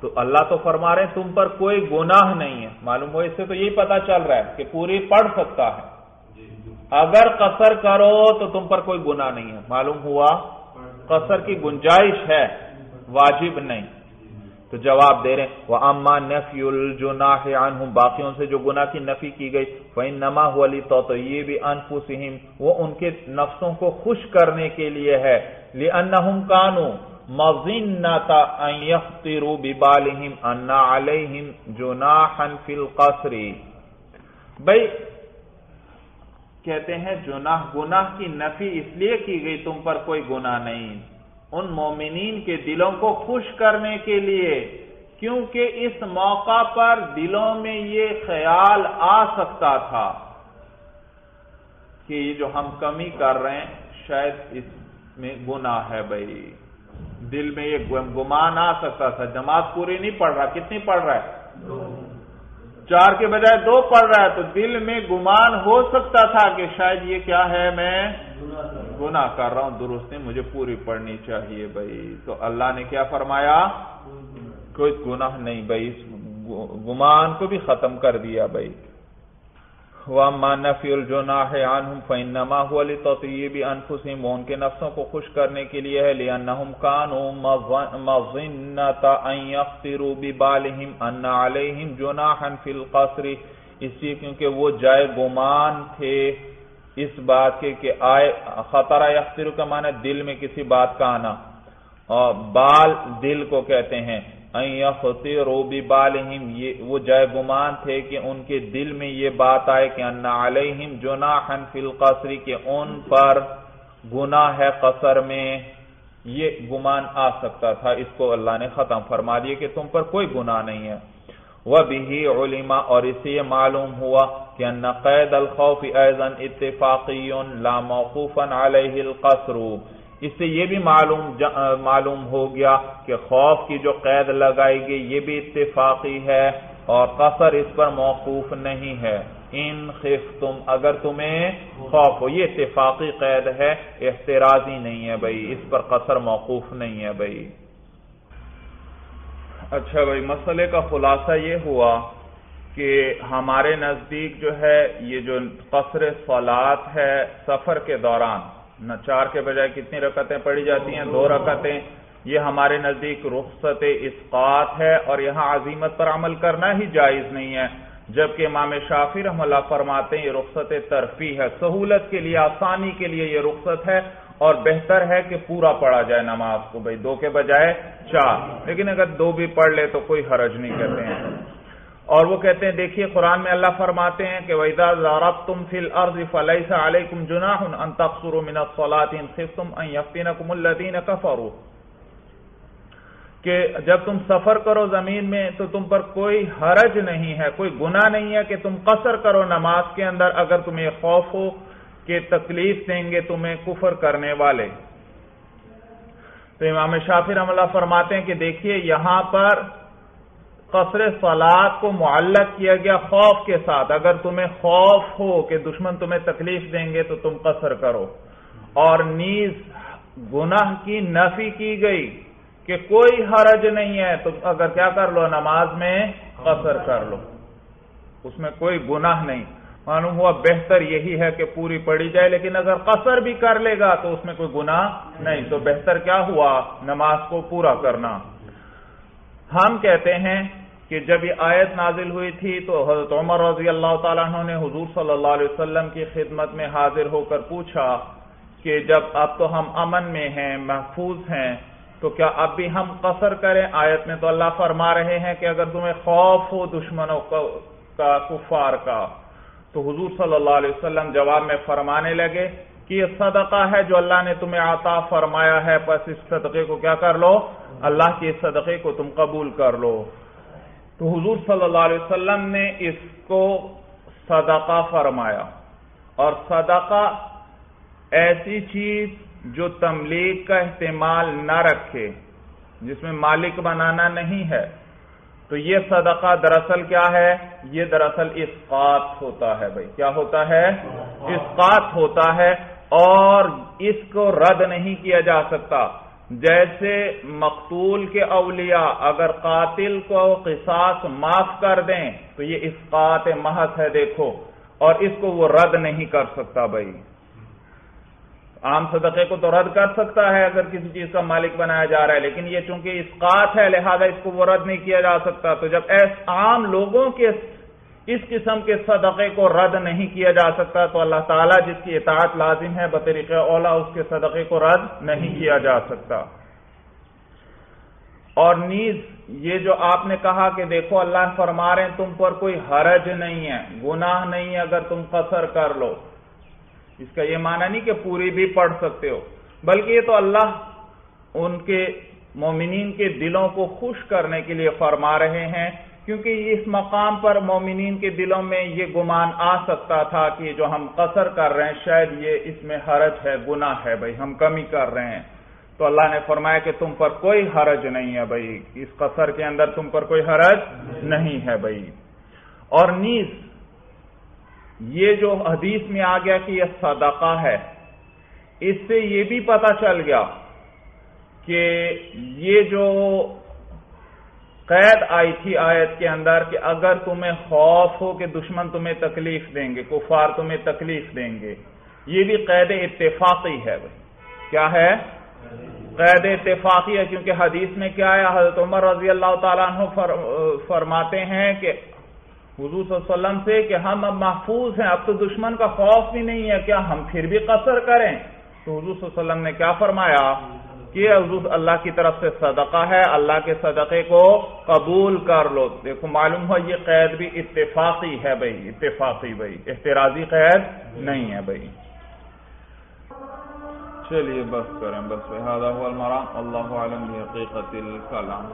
تو اللہ تو فرما رہے ہیں، تم پر کوئی گناہ نہیں ہے۔ معلوم ہو، اس سے تو یہی پتا چل رہا ہے کہ پوری پڑھ سکتا ہے۔ اگر قصر کرو تو تم پر کوئی گناہ نہیں ہے۔ معلوم ہوا؟ قصر کی گنجائش ہے۔ واجب نہیں۔ تو جواب دے رہے ہیں وہ اما نفی الجناح عنہم باقیوں سے جو گناہ کی نفی کی گئی فَإِن نما ہولی تو یہ بھی انفسہم وہ ان کے نفسوں کو خوش کرنے کے لیے ہے۔ لِأَنَّهُمْ كَانُوا مظنتا ان یخطروا ببالہم ان علیہم جناحا فی القصر۔ بھئی، کہتے ہیں جناح، گناہ کی نفی اس لیے کی گئی تم پر کوئی گناہ نہیں۔ ان مومنین کے دلوں کو خوش کرنے کے لیے کیونکہ اس موقع پر دلوں میں یہ خیال آ سکتا تھا کہ یہ جو ہم کمی کر رہے ہیں شاید اس میں گناہ ہے بھائی۔ دل میں یہ گمان آ سکتا تھا۔ جماعت پوری نہیں پڑھ رہا کتنی پڑھ رہا ہے؟ چار کے بجائے دو پڑھ رہا ہے تو دل میں گمان ہو سکتا تھا کہ شاید یہ کیا ہے میں گنا کر رہا ہوں، درست نہیں، مجھے پوری پڑھنی چاہیے بھائی۔ تو اللہ نے کیا فرمایا؟ کوئی گناہ نہیں بھائی، گمان کو بھی ختم کر دیا بھائی۔ وَأَمَّا نَفِيُ الْجُنَاحِ عَنْهُمْ فَإِنَّمَا هُوَ أَنفُسِهِمْ، ان کے نفسوں کو خوش کرنے کے لیے ہے۔ لِأَنَّهُمْ كَانُوا مَظِنَّةَ أَن بِبَالِهِمْ أَنَّ عَلَيْهِمْ جُنَاحًا فِي الْقَصْرِ۔ اس لیے کیونکہ وہ جائے گمان تھے۔ اس بات کے کہ آئے خطرہ یختر کا معنی دل میں کسی بات کا آنا۔ اور بال دل کو کہتے ہیں۔ روبی بالہم یہ وہ جائے گمان تھے کہ ان کے دل میں یہ بات آئے کہ ان علیہم جناحن فی القصر کہ ان پر گناہ ہے قصر میں۔ یہ گمان آ سکتا تھا۔ اس کو اللہ نے ختم فرما دیا کہ تم پر کوئی گناہ نہیں ہے۔ وہ بھی علما اور اسے یہ معلوم ہوا کہ ان قید الخوف ایزن اتفاقی لا موقوفا علیہ القصر. اس سے یہ بھی معلوم معلوم ہو گیا کہ خوف کی جو قید لگائی گئی یہ بھی اتفاقی ہے اور قصر اس پر موقوف نہیں ہے. ان خف تم اگر تمہیں خوف ہو، یہ اتفاقی قید ہے احتراضی نہیں ہے بھائی، اس پر قصر موقوف نہیں ہے بھائی. اچھا بھائی، مسئلے کا خلاصہ یہ ہوا کہ ہمارے نزدیک جو ہے یہ جو قصر سولاد ہے سفر کے دوران، نہ چار کے بجائے کتنی رکعتیں پڑھی جاتی ہیں، دو رکعتیں، یہ ہمارے نزدیک رخصت اسقاط ہے اور یہاں عظیمت پر عمل کرنا ہی جائز نہیں ہے۔ جبکہ امام شافی رحم اللہ فرماتے ہیں یہ رخصت ترفی ہے، سہولت کے لیے، آسانی کے لیے یہ رخصت ہے اور بہتر ہے کہ پورا پڑھا جائے نماز کو۔ بھائی، دو کے بجائے چار۔ لیکن اگر دو بھی پڑھ لے تو کوئی حرج نہیں کہتے ہیں۔ اور وہ کہتے ہیں، دیکھیے، قرآن میں اللہ فرماتے ہیں کہ وَإِذَا ضَرَبْتُمْ فِي الْأَرْضِ فَلَيْسَ عَلَيْكُمْ جُنَاحٌ أَن تَقْصُرُوا مِنَ الصَّلَاةِ إِن خِفْتُمْ أَن يَفْتِنَكُمُ الَّذِينَ كَفَرُوا۔ کہ جب تم سفر کرو زمین میں، تو تم پر کوئی حرج نہیں ہے، کوئی گناہ نہیں ہے کہ تم قصر کرو نماز کے اندر، اگر تمہیں خوف ہو کہ تکلیف دیں گے تمہیں کفر کرنے والے۔ تو امام شافر اللہ فرماتے ہیں کہ دیکھیے، یہاں پر قصر سلاد کو معلق کیا گیا خوف کے ساتھ۔ اگر تمہیں خوف ہو کہ دشمن تمہیں تکلیف دیں گے تو تم قصر کرو۔ اور نیز گناہ کی نفی کی گئی کہ کوئی حرج نہیں ہے تو اگر کیا کر لو، نماز میں قصر کر لو۔ اس میں کوئی گناہ نہیں۔ معلوم ہوا بہتر یہی ہے کہ پوری پڑی جائے، لیکن اگر قصر بھی کر لے گا تو اس میں کوئی گناہ نہیں۔ تو بہتر کیا ہوا؟ نماز کو پورا کرنا۔ ہم کہتے ہیں کہ جب یہ آیت نازل ہوئی تھی تو حضرت عمر رضی اللہ تعالیٰ عنہ نے حضور صلی اللہ علیہ وسلم کی خدمت میں حاضر ہو کر پوچھا کہ جب اب تو ہم امن میں ہیں، محفوظ ہیں، تو کیا اب بھی ہم قصر کریں؟ آیت میں تو اللہ فرما رہے ہیں کہ اگر تمہیں خوف ہو دشمنوں کا، کفار کا۔ تو حضور صلی اللہ علیہ وسلم جواب میں فرمانے لگے کہ یہ صدقہ ہے جو اللہ نے تمہیں عطا فرمایا ہے پس اس صدقے کو کیا کر لو؟ اللہ کے صدقے کو تم قبول کر لو۔ تو حضور صلی اللہ علیہ وسلم نے اس کو صدقہ فرمایا اور صدقہ ایسی چیز جو تملیغ کا احتمال نہ رکھے جس میں مالک بنانا نہیں ہے۔ تو یہ صدقہ دراصل کیا ہے؟ یہ دراصل اسقاط ہوتا ہے بھائی۔ کیا ہوتا ہے؟ اسقاط۔ ہوتا ہے اور اس کو رد نہیں کیا جا سکتا۔ جیسے مقتول کے اولیاء اگر قاتل کو قصاص معاف کر دیں، تو یہ اسقاط محض ہے دیکھو، اور اس کو وہ رد نہیں کر سکتا بھائی۔ عام صدقے کو تو رد کر سکتا ہے اگر کسی چیز کا مالک بنایا جا رہا ہے، لیکن یہ چونکہ اسقاط ہے، لہذا اس کو وہ رد نہیں کیا جا سکتا۔ تو جب ایس عام لوگوں کے اس قسم کے صدقے کو رد نہیں کیا جا سکتا تو اللہ تعالیٰ جس کی اطاعت لازم ہے بطریق اولا اس کے صدقے کو رد نہیں کیا جا سکتا۔ اور نیز یہ جو آپ نے کہا کہ دیکھو اللہ فرما رہے ہیں تم پر کوئی حرج نہیں ہے، گناہ نہیں ہے اگر تم قصر کر لو۔ اس کا یہ معنی نہیں کہ پوری بھی پڑھ سکتے ہو، بلکہ یہ تو اللہ ان کے مومنین کے دلوں کو خوش کرنے کے لیے فرما رہے ہیں۔ کیونکہ اس مقام پر مومنین کے دلوں میں یہ گمان آ سکتا تھا کہ جو ہم قصر کر رہے ہیں، شاید یہ اس میں حرج ہے، گناہ ہے بھائی، ہم کمی کر رہے ہیں۔ تو اللہ نے فرمایا کہ تم پر کوئی حرج نہیں ہے بھائی۔ اس قصر کے اندر تم پر کوئی حرج نہیں ہے بھائی۔ اور نیز، یہ جو حدیث میں آ گیا کہ یہ صدقہ ہے، اس سے یہ بھی پتا چل گیا کہ یہ جو قید آئی تھی آیت کے اندر کہ اگر تمہیں خوف ہو کہ دشمن تمہیں تکلیف دیں گے، کفار تمہیں تکلیف دیں گے۔ یہ بھی قید اتفاقی ہے۔ کیا ہے؟ قید اتفاقی ہے، کیونکہ حدیث میں کیا ہے؟ حضرت عمر رضی اللہ تعالیٰ عنہ فرماتے ہیں کہ حضور صلی اللہ علیہ وسلم سے کہ ہم اب محفوظ ہیں، اب تو دشمن کا خوف بھی نہیں ہے، کیا ہم پھر بھی قصر کریں؟ تو حضور صلی اللہ علیہ وسلم نے کیا فرمایا؟ یہ حضور اللہ کی طرف سے صدقہ ہے، اللہ کے صدقے کو قبول کر لو۔ دیکھو، معلوم ہو یہ قید بھی اتفاقی ہے بھائی، اتفاقی بھائی۔ احتراضی قید نہیں ہے بھائی۔ چلیے، بس کریں، بس۔ المرام۔ اللہ عالم حقیقت الکلام۔